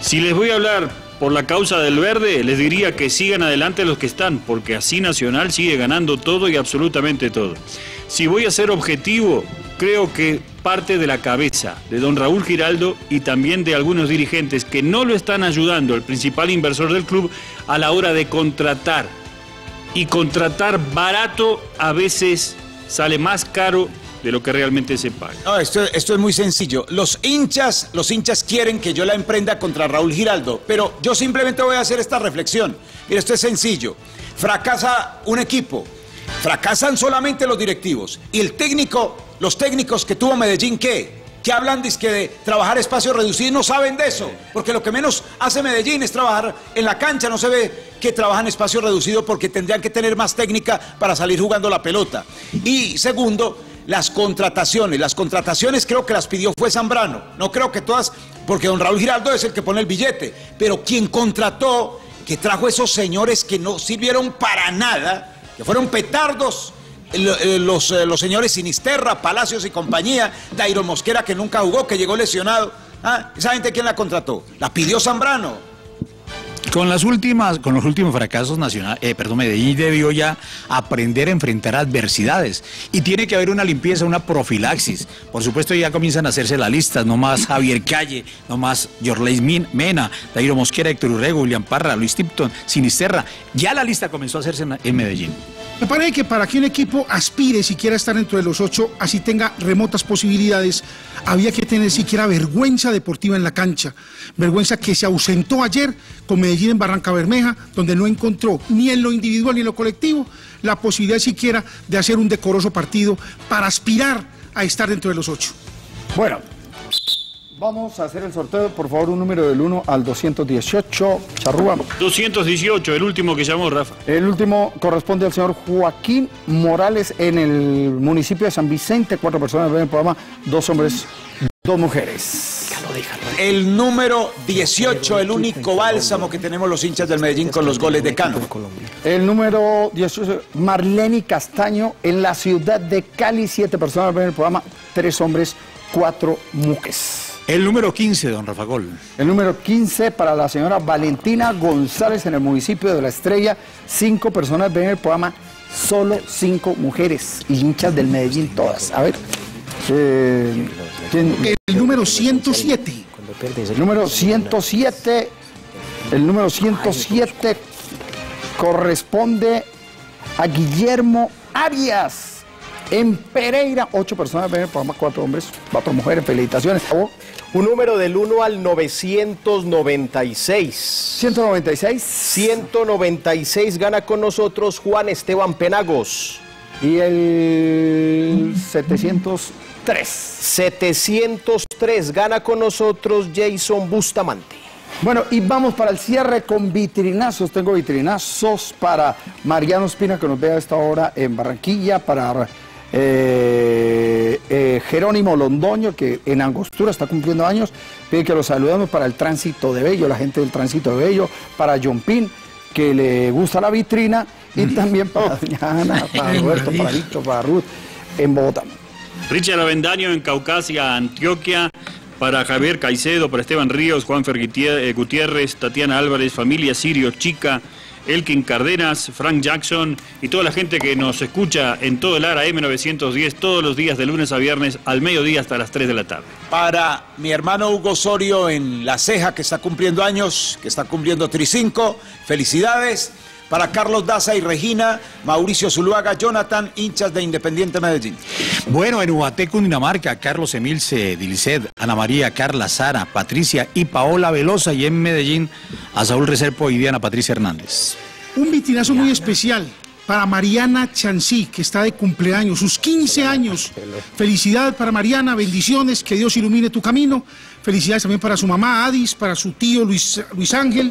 Si les voy a hablar por la causa del verde, les diría que sigan adelante los que están, porque así Nacional sigue ganando todo y absolutamente todo. Si voy a ser objetivo, creo que parte de la cabeza de don Raúl Giraldo y también de algunos dirigentes que no lo están ayudando, el principal inversor del club, a la hora de contratar. Y contratar barato a veces sale más caro de lo que realmente se paga. Esto es muy sencillo. Los hinchas, los hinchas quieren que yo la emprenda contra Raúl Giraldo, pero yo simplemente voy a hacer esta reflexión. Mira, esto es sencillo. Fracasa un equipo, fracasan solamente los directivos y el técnico, los técnicos que tuvo Medellín, ¿qué? Que hablan dizque, de trabajar espacio reducido y no saben de eso, porque lo que menos hace Medellín es trabajar en la cancha, no se ve que trabajan espacio reducido porque tendrían que tener más técnica para salir jugando la pelota. Y segundo, las contrataciones. Las contrataciones creo que las pidió fue Zambrano. No creo que todas, porque don Raúl Giraldo es el que pone el billete. Pero quien contrató, que trajo esos señores que no sirvieron para nada, que fueron petardos, los, eh, los señores Sinisterra, Palacios y compañía, Dairo Mosquera que nunca jugó, que llegó lesionado. Ah, ¿Esa gente quién la contrató? La pidió Zambrano. Con las últimas, con los últimos fracasos nacionales, eh, perdón, Medellín debió ya aprender a enfrentar adversidades y tiene que haber una limpieza, una profilaxis. Por supuesto ya comienzan a hacerse las listas, no más Javier Calle, no más Jorleis Min- Mena, Dairo Mosquera, Héctor Urrego, William Parra, Luis Tipton, Sinisterra. Ya la lista comenzó a hacerse en Medellín. Me parece que para que un equipo aspire siquiera estar dentro de los ocho, así tenga remotas posibilidades, había que tener siquiera vergüenza deportiva en la cancha. Vergüenza que se ausentó ayer con Medellín en Barranca Bermeja, donde no encontró ni en lo individual ni en lo colectivo la posibilidad siquiera de hacer un decoroso partido para aspirar a estar dentro de los ocho. Bueno, vamos a hacer el sorteo, por favor, un número del 1 al 218. Charrúa. 218, el último que llamó Rafa. El último corresponde al señor Joaquín Morales en el municipio de San Vicente. Cuatro personas ven el programa, dos hombres, dos mujeres. El número 18, el único bálsamo que tenemos los hinchas del Medellín con los goles de Cano. El número 18, Marlene Castaño en la ciudad de Cali. Siete personas ven el programa, tres hombres, cuatro mujeres. El número 15, don Rafa Gol. El número 15 para la señora Valentina González en el municipio de La Estrella. Cinco personas ven el programa, solo cinco mujeres y hinchas del Medellín todas. A ver. eh. El número 107. El número 107. El número 107 corresponde a Guillermo Arias en Pereira. Ocho personas ven el programa, cuatro hombres, cuatro mujeres. Felicitaciones. Un número del 1 al 996. 196. 196 gana con nosotros Juan Esteban Penagos. Y el 703. 703 gana con nosotros Jason Bustamante. Bueno, y vamos para el cierre con vitrinazos. Tengo vitrinazos para Mariano Espina, que nos ve a esta hora en Barranquilla, para eh, eh, Jerónimo Londoño, que en Angostura está cumpliendo años. Pide que lo saludemos para el tránsito de Bello, la gente del tránsito de Bello, para John Pin, que le gusta la vitrina, y también para *laughs* Doña Ana, para *laughs* Roberto, para Víctor, para Ruth, en Bogotá. Richard Avendaño en Caucasia, Antioquia, para Javier Caicedo, para Esteban Ríos, Juan Gutiérrez, Tatiana Álvarez, familia Sirio Chica, Elkin Cardenas, Frank Jackson y toda la gente que nos escucha en todo el ARA M910 todos los días de lunes a viernes al mediodía hasta las 3 de la tarde. Para mi hermano Hugo Osorio en La Ceja, que está cumpliendo años, que está cumpliendo Tricinco, felicidades. Para Carlos Daza y Regina, Mauricio Zuluaga, Jonathan, hinchas de Independiente Medellín. Bueno, en Ubaté, Cundinamarca, Carlos Emilce Dilicet, Ana María, Carla, Sara, Patricia y Paola Velosa. Y en Medellín, a Saúl Reserpo y Diana Patricia Hernández. Un vitrinazo muy especial para Mariana Chansí, que está de cumpleaños, sus 15 años. Felicidad para Mariana, bendiciones, que Dios ilumine tu camino. Felicidades también para su mamá Adis, para su tío Luis, Luis Ángel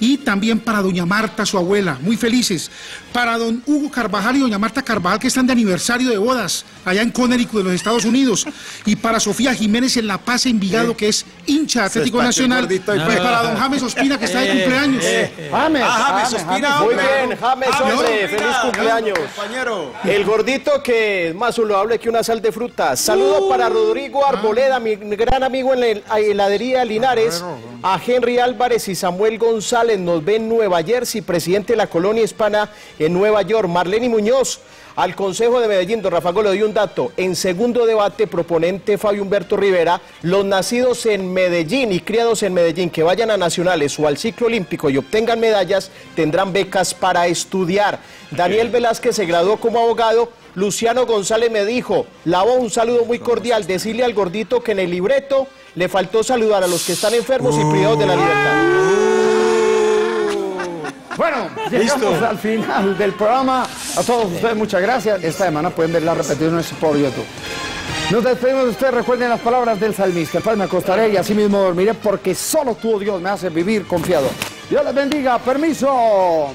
y también para doña Marta, su abuela. Muy felices. Para don Hugo Carvajal y doña Marta Carvajal, que están de aniversario de bodas allá en Connecticut, de los Estados Unidos. Y para Sofía Jiménez en La Paz, Envigado, que es hincha Atlético Nacional. y Pues para don James Ospina, que está de cumpleaños. James, Ah, James James, Ospina, Muy hombre. bien, James, James hombre, Ospina, feliz cumpleaños. Compañero. El gordito que es más saludable que una sal de frutas. Saludo para Rodrigo Arboleda, mi gran amigo en la heladería Linares. a Henry Álvarez y Samuel González. Nos ven en Nueva Jersey, presidente de la colonia hispana en Nueva York. Marlene Muñoz, al Consejo de Medellín, don Rafa le doy un dato. En segundo debate, proponente Fabio Humberto Rivera, los nacidos en Medellín y criados en Medellín que vayan a nacionales o al ciclo olímpico y obtengan medallas, tendrán becas para estudiar. Daniel Velázquez se graduó como abogado. Luciano González me dijo, Lavo, un saludo muy cordial, decirle al gordito que en el libreto le faltó saludar a los que están enfermos y privados de la libertad. Bueno, llegamos al final del programa. A todos ustedes, muchas gracias. Esta semana pueden ver la repetición por YouTube. Nos despedimos de ustedes. Recuerden las palabras del salmista. El Padre me acostaré y así mismo dormiré porque solo tú, Dios, me hace vivir confiado. Dios les bendiga. Permiso.